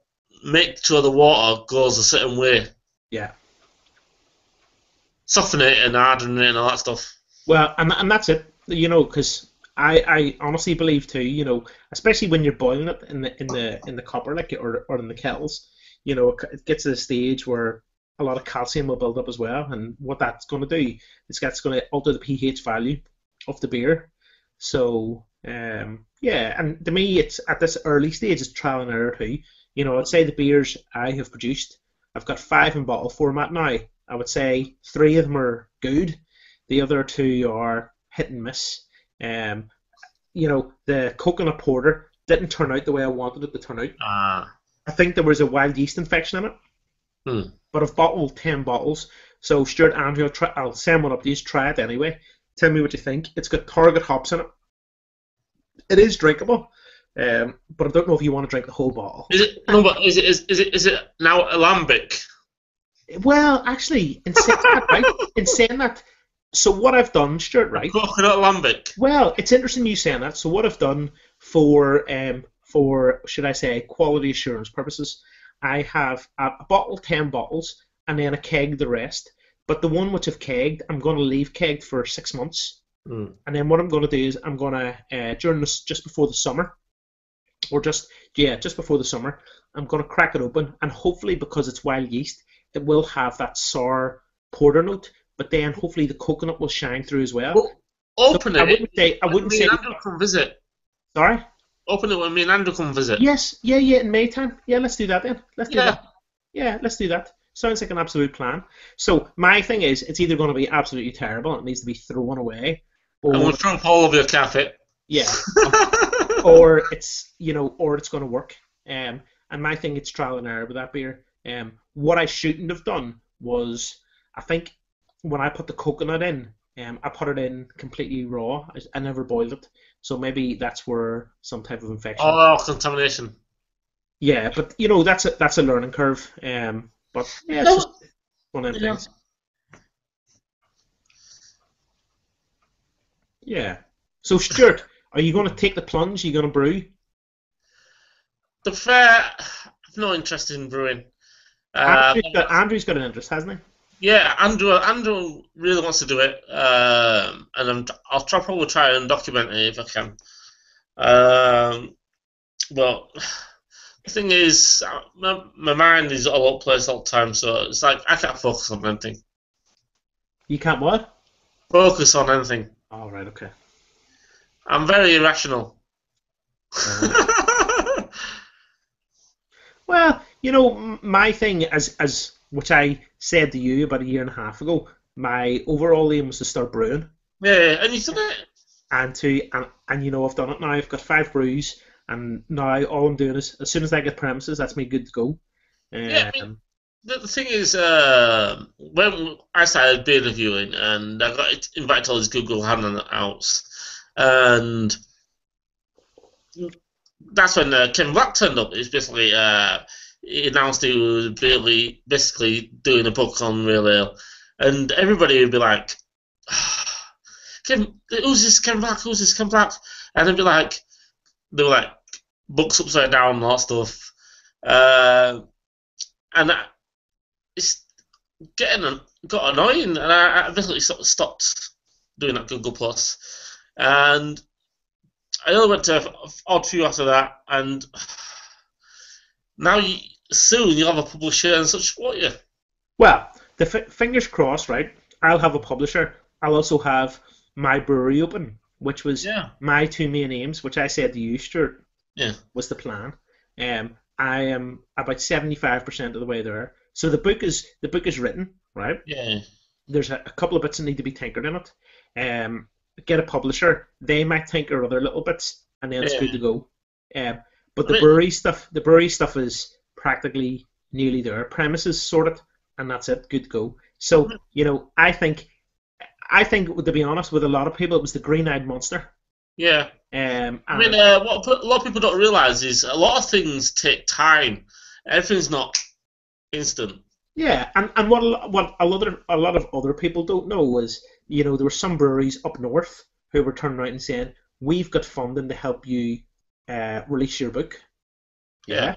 make sure the water goes a certain way, Yeah. soften it and harden it and all that stuff. Well, and and that's it. You know, because I, I honestly believe too. You know, especially when you're boiling it in the in the in the copper like or or in the kettles, you know, it gets to the stage where a lot of calcium will build up as well, and what that's going to do is that's going to alter the pH value of the beer. So um, yeah, and to me, it's at this early stage, it's trial and error too. You know, I'd say the beers I have produced, I've got five in bottle format now. I would say three of them are good. The other two are hit and miss. Um, you know, the coconut porter didn't turn out the way I wanted it to turn out. Ah, I think there was a wild yeast infection in it. Hmm. But I've bottled ten bottles. So Stuart Andrew, I'll, try, I'll send one up to you. Try it anyway. Tell me what you think. It's got target hops in it. It is drinkable, um, but I don't know if you want to drink the whole bottle. is it? No, but is it? Is, is it? Is it now a lambic? Well, actually, in saying that, right? *laughs* In saying that, so what I've done, Stuart, right? Coconut alembic. Well, it's interesting you saying that. So what I've done for um for should I say quality assurance purposes, I have a, a bottle ten bottles and then a keg the rest. But the one which I've kegged, I'm going to leave kegged for six months, Hmm. and then what I'm going to do is I'm going to uh, during this just before the summer, or just yeah just before the summer, I'm going to crack it open and hopefully because it's wild yeast, it will have that sour porter note. But then hopefully the coconut will shine through as well. Well, open I it. I wouldn't say I wouldn't say and Andrew come visit. sorry. Open it when me and Andrew come visit. Yes, yeah, yeah, in May time. Yeah, let's do that then. Let's do Yeah. that. Yeah, let's do that. Sounds like an absolute plan. So my thing is, it's either going to be absolutely terrible, and it needs to be thrown away, I'm or gonna throw all over your carpet. yeah, *laughs* or it's you know, or it's going to work. Um, and my thing, it's trial and error with that beer. Um, what I shouldn't have done was, I think, when I put the coconut in, um, I put it in completely raw. I, I never boiled it, so maybe that's where some type of infection. oh, contamination. Yeah, but you know that's a that's a learning curve. Um, but yeah, it's No. just one of them Yeah. things. Yeah. So Stuart, are you going to take the plunge? Are you going to brew? The fair. I'm not interested in brewing. Uh, Andrew's, got, Andrew's got an interest, hasn't he? yeah, Andrew. Andrew really wants to do it, um, and I'm, I'll try, probably try and document it if I can. Um, well, the thing is, my, my mind is all over the place all the time, so it's like I can't focus on anything. You can't what? Focus on anything. All right. Okay. I'm very irrational. *laughs* Well, you know, my thing, as as which I said to you about a year and a half ago, my overall aim was to start brewing, yeah, and you done it. and to and, and you know I've done it now. I've got five brews, and now all I'm doing is as soon as I get premises, that's me good to go. Um, Yeah, I mean- The, the thing is, uh, when I started beer reviewing, and I got invited to all these Google Hangouts, and that's when uh, Ken Black turned up. He's basically uh, he announced he was really basically doing a book on real ale, and everybody would be like, *sighs* "Ken, who's this Ken Black? Who's this Ken Black?" And they'd be like, they were like books upside down and that stuff, uh, and I, it's getting got annoying, and I, I basically sort of stopped doing that Google Plus, and I only went to odd few after that, and now you, soon you'll have a publisher and such, won't you? Well, the f- fingers crossed, right? I'll have a publisher. I'll also have my brewery open, which was Yeah. my two main aims, which I said to you, Stuart, Yeah. was the plan. Um, I am about seventy-five percent of the way there. So the book is the book is written, right? Yeah. There's a, a couple of bits that need to be tinkered in it. Um, get a publisher. They might tinker other little bits, and then it's Yeah. good to go. Um, but the mean- brewery stuff, the brewery stuff is practically nearly there. Premises sorted, and that's it. Good to go. So you know, I think, I think to be honest, with a lot of people, it was the green-eyed monster. Yeah. Um, I mean, uh, what a lot of people don't realise is a lot of things take time. Everything's not instant. Yeah, and, and what a lo- what a lot of a lot of other people don't know was you know there were some breweries up north who were turning around and saying we've got funding to help you uh, release your book. Yeah.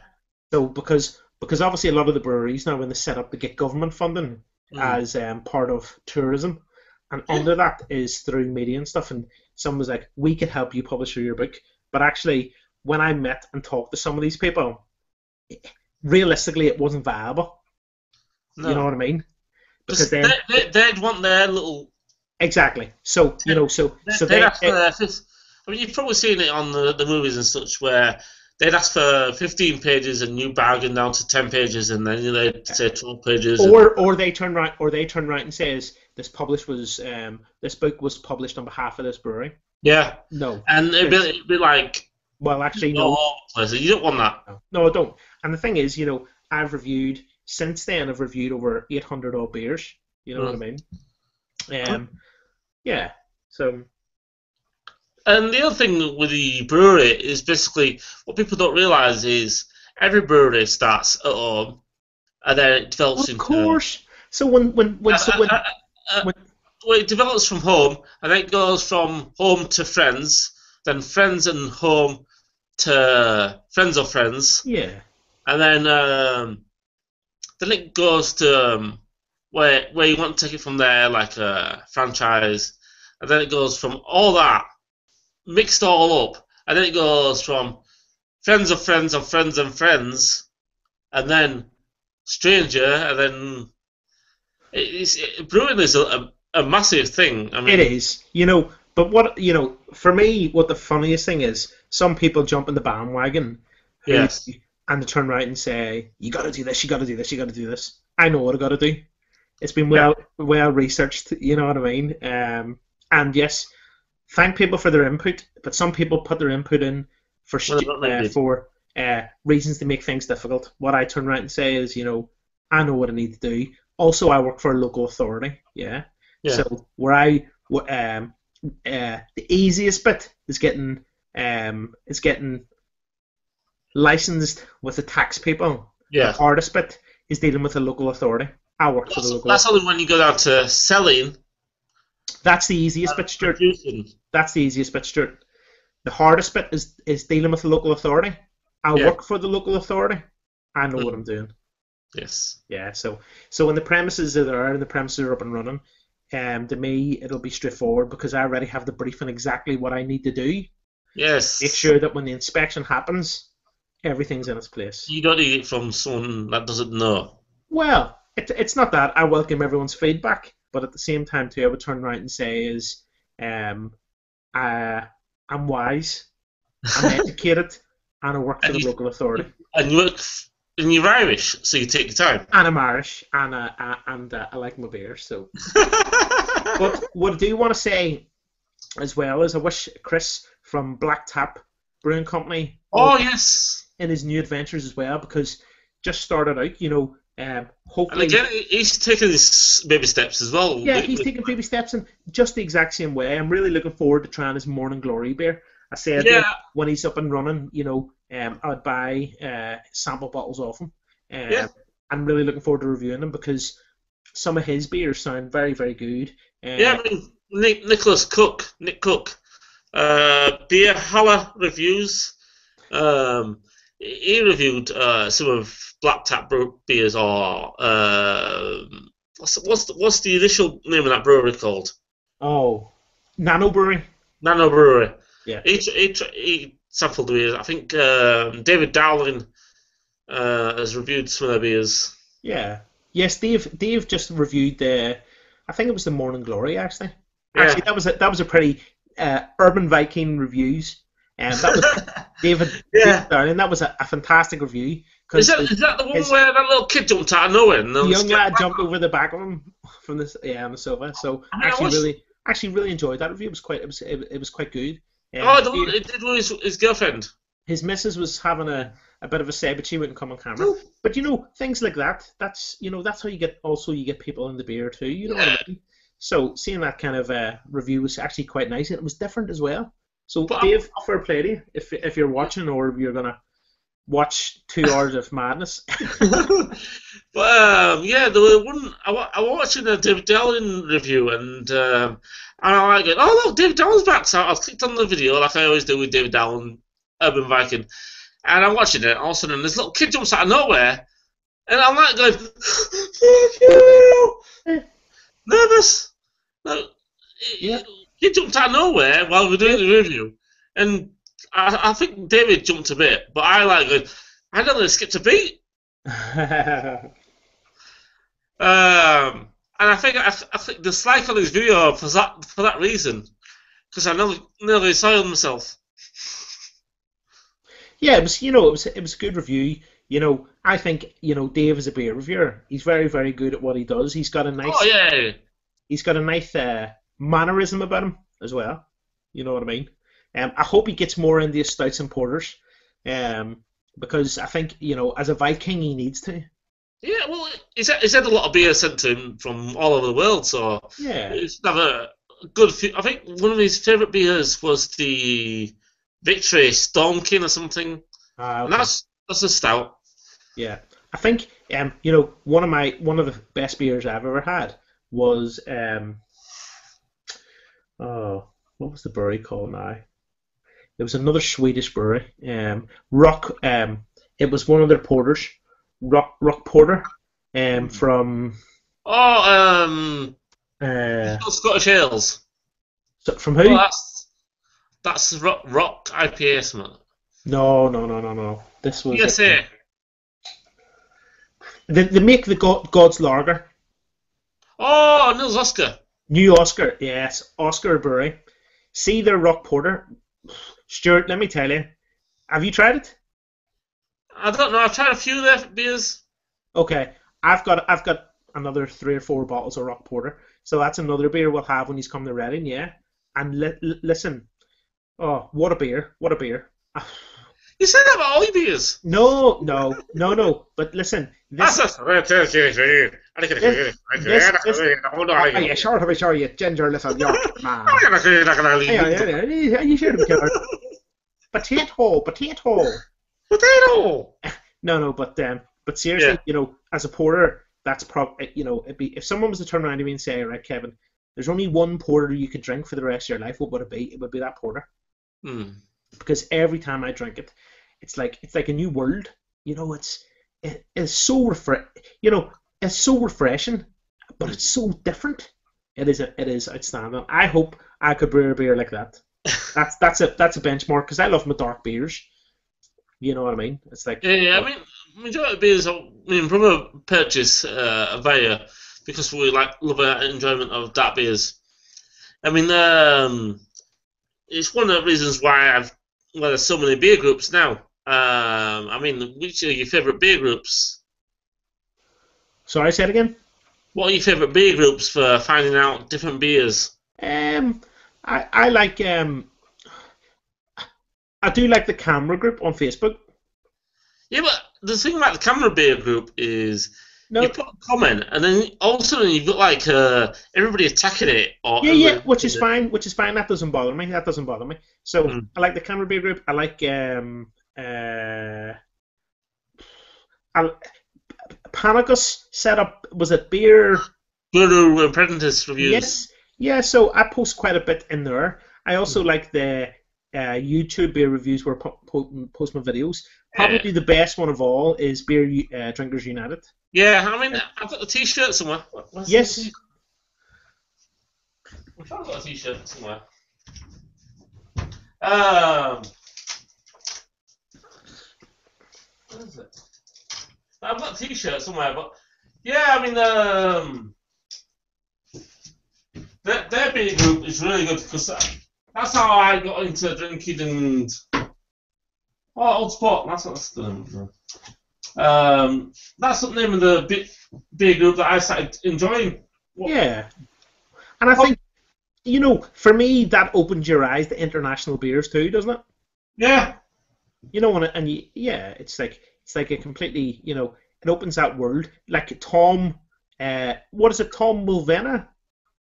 So because because obviously a lot of the breweries now when they set up to get government funding Mm. as um, part of tourism, and Yeah. under that is through media and stuff. And someone was like, we could help you publish your book, but actually when I met and talked to some of these people, realistically it wasn't viable. No. You know what I mean? Because then they, they, they'd want their little. Exactly. So you know, so They, so they, ask for I mean, you've probably seen it on the, the movies and such where they'd ask for 15 pages and you bargain down to 10 pages and then they'd say 12 pages. and- or or they turn right or they turn right and says this published was um this book was published on behalf of this brewery. yeah. No, And it'd be, it'd be like, well actually all no, over the place. You don't want that. no, I don't. And the thing is, you know, I've reviewed since then. I've reviewed over eight hundred odd beers. You know what I mean? Um, yeah. So And the other thing with the brewery is basically what people don't realise is every brewery starts at home and then it develops in. of course. So when when when so when, Uh, uh, uh, when well, it develops from home and then it goes from home to friends, then friends and home to friends of friends, yeah and then um, then it goes to um, where where you want to take it from there, like a franchise, and then it goes from all that mixed all up, and then it goes from friends of friends of friends and friends, and then stranger, and then it, it's it, brewing is a, a, a massive thing. I mean, It is, you know. But what you know, for me, what the funniest thing is, some people jump in the bandwagon, Yes. and they turn right and say, "You got to do this, you got to do this, you got to do this." I know what I got to do. It's been well well researched. You know what I mean? Um, and yes, thank people for their input, but some people put their input in for Well, uh, for uh, reasons to make things difficult. What I turn around and say is, you know, I know what I need to do. Also, I work for a local authority. Yeah. Yeah. So where I um uh the easiest bit is getting um is getting licensed with the tax people. yeah. The hardest bit is dealing with the local authority. I work for the That's, local. that's only when you go down to selling, That's the easiest bit, Stuart. producing. That's the easiest bit, Stuart. The hardest bit is is dealing with the local authority. I Yeah. work for the local authority. I know what I'm doing. Yes. Yeah, so so when the premises are there and the premises are up and running, um, to me it'll be straightforward because I already have the brief on exactly what I need to do. Yes. Make sure that when the inspection happens, everything's in its place. You don't eat it from someone that doesn't know. Well, it, it's not that. I welcome everyone's feedback, but at the same time, too, I would turn around and say is, um, I, I'm wise, I'm *laughs* educated, and I work for And the you- local authority. And you work, and you're Irish, so you take your time. And I'm Irish, and uh, uh, and uh, I like my beer. So, *laughs* but what I do want to say, as well, is I wish Chris from Black Tap Brewing Company oh yes. in his new adventures as well, because just started out, you know, um, And hopefully. again, he's taking his baby steps as well. Yeah, he's taking baby steps in just the exact same way. I'm really looking forward to trying his Morning Glory beer. I said Yeah. when he's up and running, you know, um, I'd buy uh, sample bottles off him. Um, Yeah. I'm really looking forward to reviewing them because some of his beers sound very, very good. Uh, Yeah, I mean, Nick, Nicholas Cook, Nick Cook, uh, Beer Holler reviews. Um, he reviewed uh, some of Black Tap beers, or um what's what's the, what's the initial name of that brewery called? Oh, Nano Brewery. Nano Brewery. Yeah. He he, he sampled the beers. I think um, David Dowling uh, has reviewed some of their beers. Yeah. Yes, Dave. Dave just reviewed the. I think it was the Morning Glory actually. Yeah. Actually, that was a, that was a pretty uh, Urban Viking reviews, and that was *laughs* David. Yeah. David Dowling. That was a, a fantastic review. Is that, the, is that the one his- where that little kid jumped out of nowhere? And the young lad jumped over the back of him from this yeah on the sofa. So I mean, actually, was- really, actually, really enjoyed that review. It was quite, it was, it, it was quite good. Um, Oh, the one Dave- it did with his, his girlfriend. his missus was having a, a bit of a say, but she wouldn't come on camera. But you know, things like that. That's you know, that's how you get. Also, you get people in the beer too. You know what I mean? So seeing that kind of uh, review was actually quite nice, and it was different as well. So But- Dave, fair play to you if if you're watching or you're gonna watch two *laughs* hours of madness. *laughs* but um, yeah, there were one. I, I was watching a David Dowling review, and um, and I like it. Oh look, Dave Dowling's back! So I clicked on the video like I always do with David Dowling, Urban Viking, and I'm watching it. All of a sudden, this little kid jumps out of nowhere, and I'm like going, *laughs* nervous. No, Yeah. He jumped out of nowhere while we're doing the review, and I, I think David jumped a bit, but I like I don't know, skipped a beat. *laughs* Um, and I think I, I think the dislike on his video for that for that reason, because I nearly nearly soiled myself. yeah, it was you know it was it was a good review. You know, I think you know Dave is a beer reviewer. He's very very good at what he does. He's got a nice Oh yeah, he's got a nice uh, mannerism about him as well. You know what I mean? Um, I hope he gets more into his stouts and porters, um, because I think you know as a Viking he needs to. yeah. Well, he's had, he's had a lot of beer sent to him from all over the world, so Yeah, he's never good. Few, I think one of his favourite beers was the Victory Storm King or something, Ah, and that's that's a stout. yeah. I think um, you know one of my one of the best beers I've ever had was um, oh, what was the brewery called now? It was another Swedish brewery. Um, Rock. Um, it was one of their porters. Rock Rock Porter. Um, from Oh, um, uh, Scottish ales. so- from who? Well, that's that's rock, rock IPA, something. No, no, no, no, no. This was PSA. They, they make the God, God's Lager. Oh, Nils Oscar. Nils Oscar, yes, Oscar Brewery. See their Rock Porter. Stuart, let me tell you. Have you tried it? I don't know. I've tried a few of their beers. Okay, I've got I've got another three or four bottles of Rock Porter, so that's another beer we'll have when he's come to Reading, yeah. And li- listen, oh, what a beer! What a beer! *sighs* You that about all. No, no, no, no. But listen, this. That's a. This, Oh, yeah, sure, sure, sure, you ginger little York *laughs* man. Yeah, you have killed Potato, potato. Potato. No, no, but um, but seriously, Yeah. you know, as a porter, that's prob, you know, it'd be if someone was to turn around to me and say, right, Kevin, there's only one porter you could drink for the rest of your life. What would it be? It would be that porter Hmm. Because every time I drink it, it's like it's like a new world. You know, it's it is so refre- You know, it's so refreshing, but it's so different. It is a, it is outstanding. I hope I could brew a beer like that. *laughs* that's that's a that's a benchmark because I love my dark beers. You know what I mean? It's like Yeah, yeah. I mean, majority of beers, I mean, from a purchase uh, via because we like love our enjoyment of dark beers. I mean, um, it's one of the reasons why I've well, there's so many beer groups now. Um, I mean, which are your favourite beer groups? Sorry, say it again. What are your favourite beer groups for finding out different beers? Um, I I like um, I do like the CAMRA group on Facebook. Yeah, but the thing about the CAMRA beer group is No, you put a comment, and then all of a sudden you've got like uh, everybody attacking it. Or yeah, yeah, which is fine. Which is fine. That doesn't bother me. That doesn't bother me. So Mm. I like the CAMRA beer group. I like um uh. I, Panicus set up was it beer Guru Apprentice reviews. Yes, yeah. So I post quite a bit in there. I also like the uh, YouTube beer reviews where I po- po- post my videos. Probably the best one of all is Beer uh, Drinkers United. Yeah, I mean, I've got the T-shirt somewhere. Where's Yes. I'm sure I've got a T-shirt somewhere. Um, where is it? I've got a T-shirt somewhere, but yeah, I mean, um, their, their beer group is really good because that's how I got into drinking and oh, old spot. That's what that's the name. of it. Um, that's the name of the beer, beer group that I started enjoying. What- Yeah, and I think you know, for me, that opens your eyes to international beers too, doesn't it? Yeah, You know, and, and you, yeah, it's like it's like a completely, you know, it opens that world. Like Tom, uh, what is it, Tom Mulvena?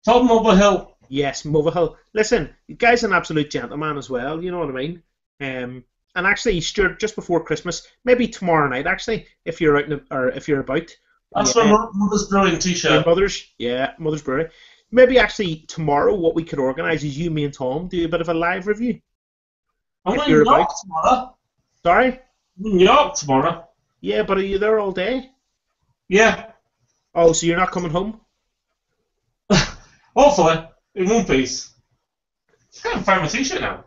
Tom Mulvihill. Yes, Mulvihill. Listen, the guy's an absolute gentleman as well. You know what I mean? Um, and actually, Stuart, just before Christmas, maybe tomorrow night, actually, if you're out or if you're about, That's yeah, my mother's brewing T-shirt. mother's, yeah, mother's brewery. Maybe actually tomorrow, what we could organise is you, me, and Tom do a bit of a live review. I'm to York about- tomorrow. Sorry, I'm in York tomorrow. yeah, but are you there all day? Yeah, Oh, so you're not coming home? *laughs* hopefully in one piece. I can't find my T-shirt now.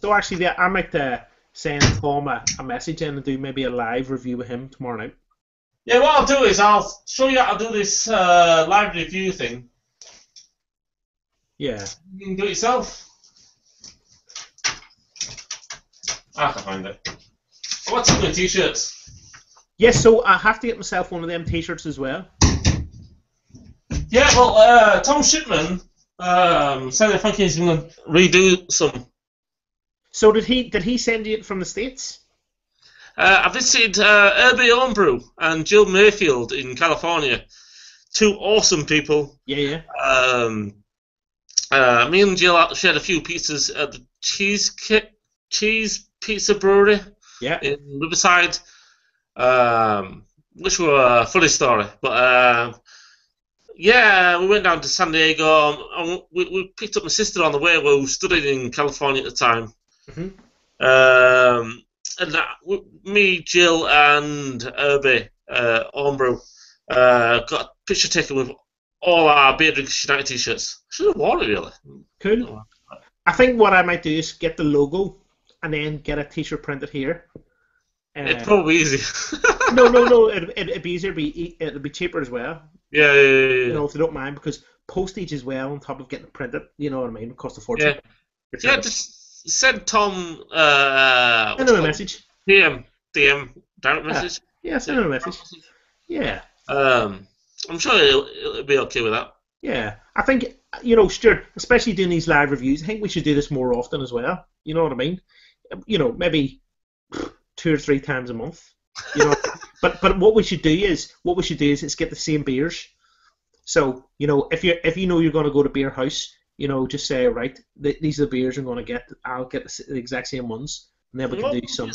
So actually, yeah, I might uh, send Tom a, a message in and do maybe a live review with him tomorrow night. Yeah, what I'll do is I'll show you how to do this uh, live review thing. Yeah. You can do it yourself. I can find it. Some of the T-shirts. Yes, so I have to get myself one of them T-shirts as well. Yeah, well, uh, Tom Shipman um, said I think he's going to redo some. So did he? Did he send you it from the states? Uh, I visited uh, Herbie Homebrew and Jill Mayfield in California. Two awesome people. Yeah, yeah. Um, uh, me and Jill shared a few pizzas at the Cheese Cheese Pizza Brewery Yeah. in Riverside, um, which were a funny story. But uh, yeah, we went down to San Diego. And we, we picked up my sister on the way. We were studying in California at the time. Mhm. Um, and that, me, Jill, and Herbie uh, Homebrew uh, got a picture taken with all our Drinkers United t-shirts. Should have worn it really. Cool. I think what I might do is get the logo and then get a T-shirt printed here. Uh, It's probably easy. no, no, no. *laughs* It'd, it'd be easier. It'd be it'd be cheaper as well. yeah, yeah, yeah, yeah. You know, if they don't mind, because postage as well on top of getting it printed. You know what I mean? It costs a fortune. Yeah. Yeah, just send Tom uh, send him a message. DM, DM, direct Yeah. message. Yeah, send him a message. Yeah. Um, I'm sure he'll, he'll be okay with that. Yeah, I think you know, Stuart, especially doing these live reviews. I think we should do this more often as well. You know what I mean? You know, maybe two or three times a month. You know, *laughs* but but what we should do is what we should do is, is get the same beers. So you know, if you if you know you're going to go to beer house, you know, just say right, th- these are the beers I'm going to get. I'll get the, s- the exact same ones, and then we can do some.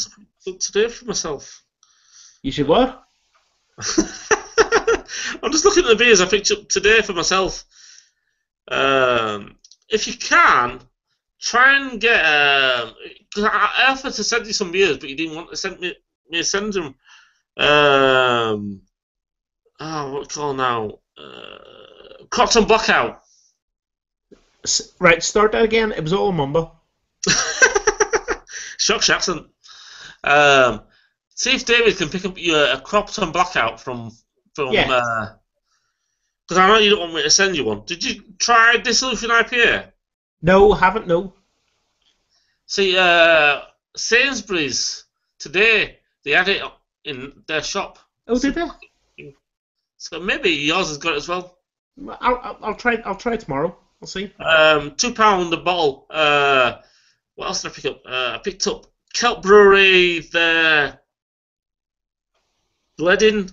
today for myself. You should what? *laughs* I'm just looking at the beers I picked up today for myself. Um, if you can, try and get. Um, I I offered to send you some beers, but you didn't want to send me, me to send them. Um, oh, what call now? Uh, Cotton Blackout. Right, start that again. It was all a mumble. *laughs* Shock accent. Um, see if David can pick up your a Crompton blackout from from. Yeah. uh 'cause I know you don't want me to send you one. Did you try Dissolution IPA? No, haven't. No. See, uh, Sainsbury's today they had it in their shop, Oh, did they? so maybe yours has got it as well. I'll, I'll, I'll try. I'll try tomorrow. I'll see. Um, two pound a bottle. Uh, what else did I pick up? Uh, I picked up Kelp Brewery, the Gledin.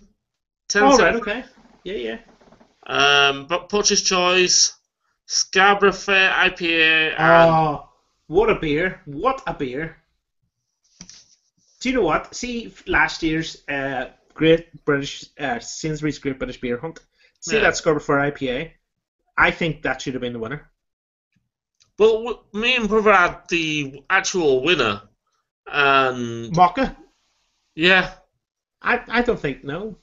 10 All right. Okay. Yeah. Yeah. Um, but Poacher's Choice, Scarborough Fair IPA, and Oh, what a beer! What a beer! Do you know what? See last year's uh, Great British uh, Sainsbury's Great British Beer Hunt. See Yeah. that Scarborough Fair IPA. I think that should have been the winner. Well, me and brother had the actual winner, and Mocha. yeah, I, I don't think no.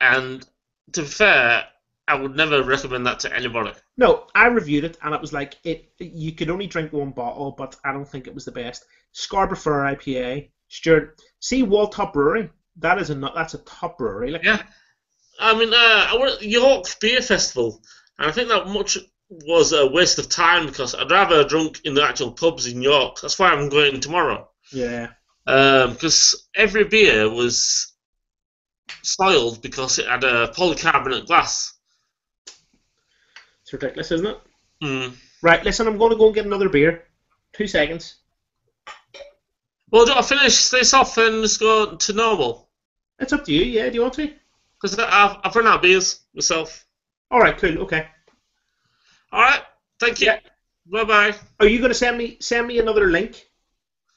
and to be fair, I would never recommend that to anybody. No, I reviewed it and it was like it. You could only drink one bottle, but I don't think it was the best. Scarborough Fair IPA. Stuart, see Wold Top Brewery. That is a that's a top brewery. Like Yeah. I mean, uh, I went to York Beer Festival, and I think that much was a waste of time because I'd rather have drunk in the actual pubs in York. That's why I'm going tomorrow. yeah. Because every beer was soiled because it had a polycarbonate glass. It's ridiculous, isn't it? Mm. Right, listen, I'm going to go and get another beer. Two seconds. Well, do I finish this off and just go to normal? It's up to you. Yeah, do you want to? Because I've, I've run out of beers myself. All right, cool. Okay. All right, thank you. Yeah. Bye bye. Are you going to send me send me another link?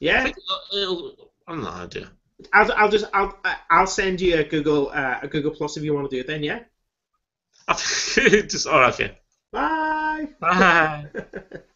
I Yeah. think it'll. I have no idea. I'll, I'll just I'll I'll send you a Google uh, a Google Plus if you want to do it. Then yeah. *laughs* Just. All right, okay. Bye. Bye. *laughs*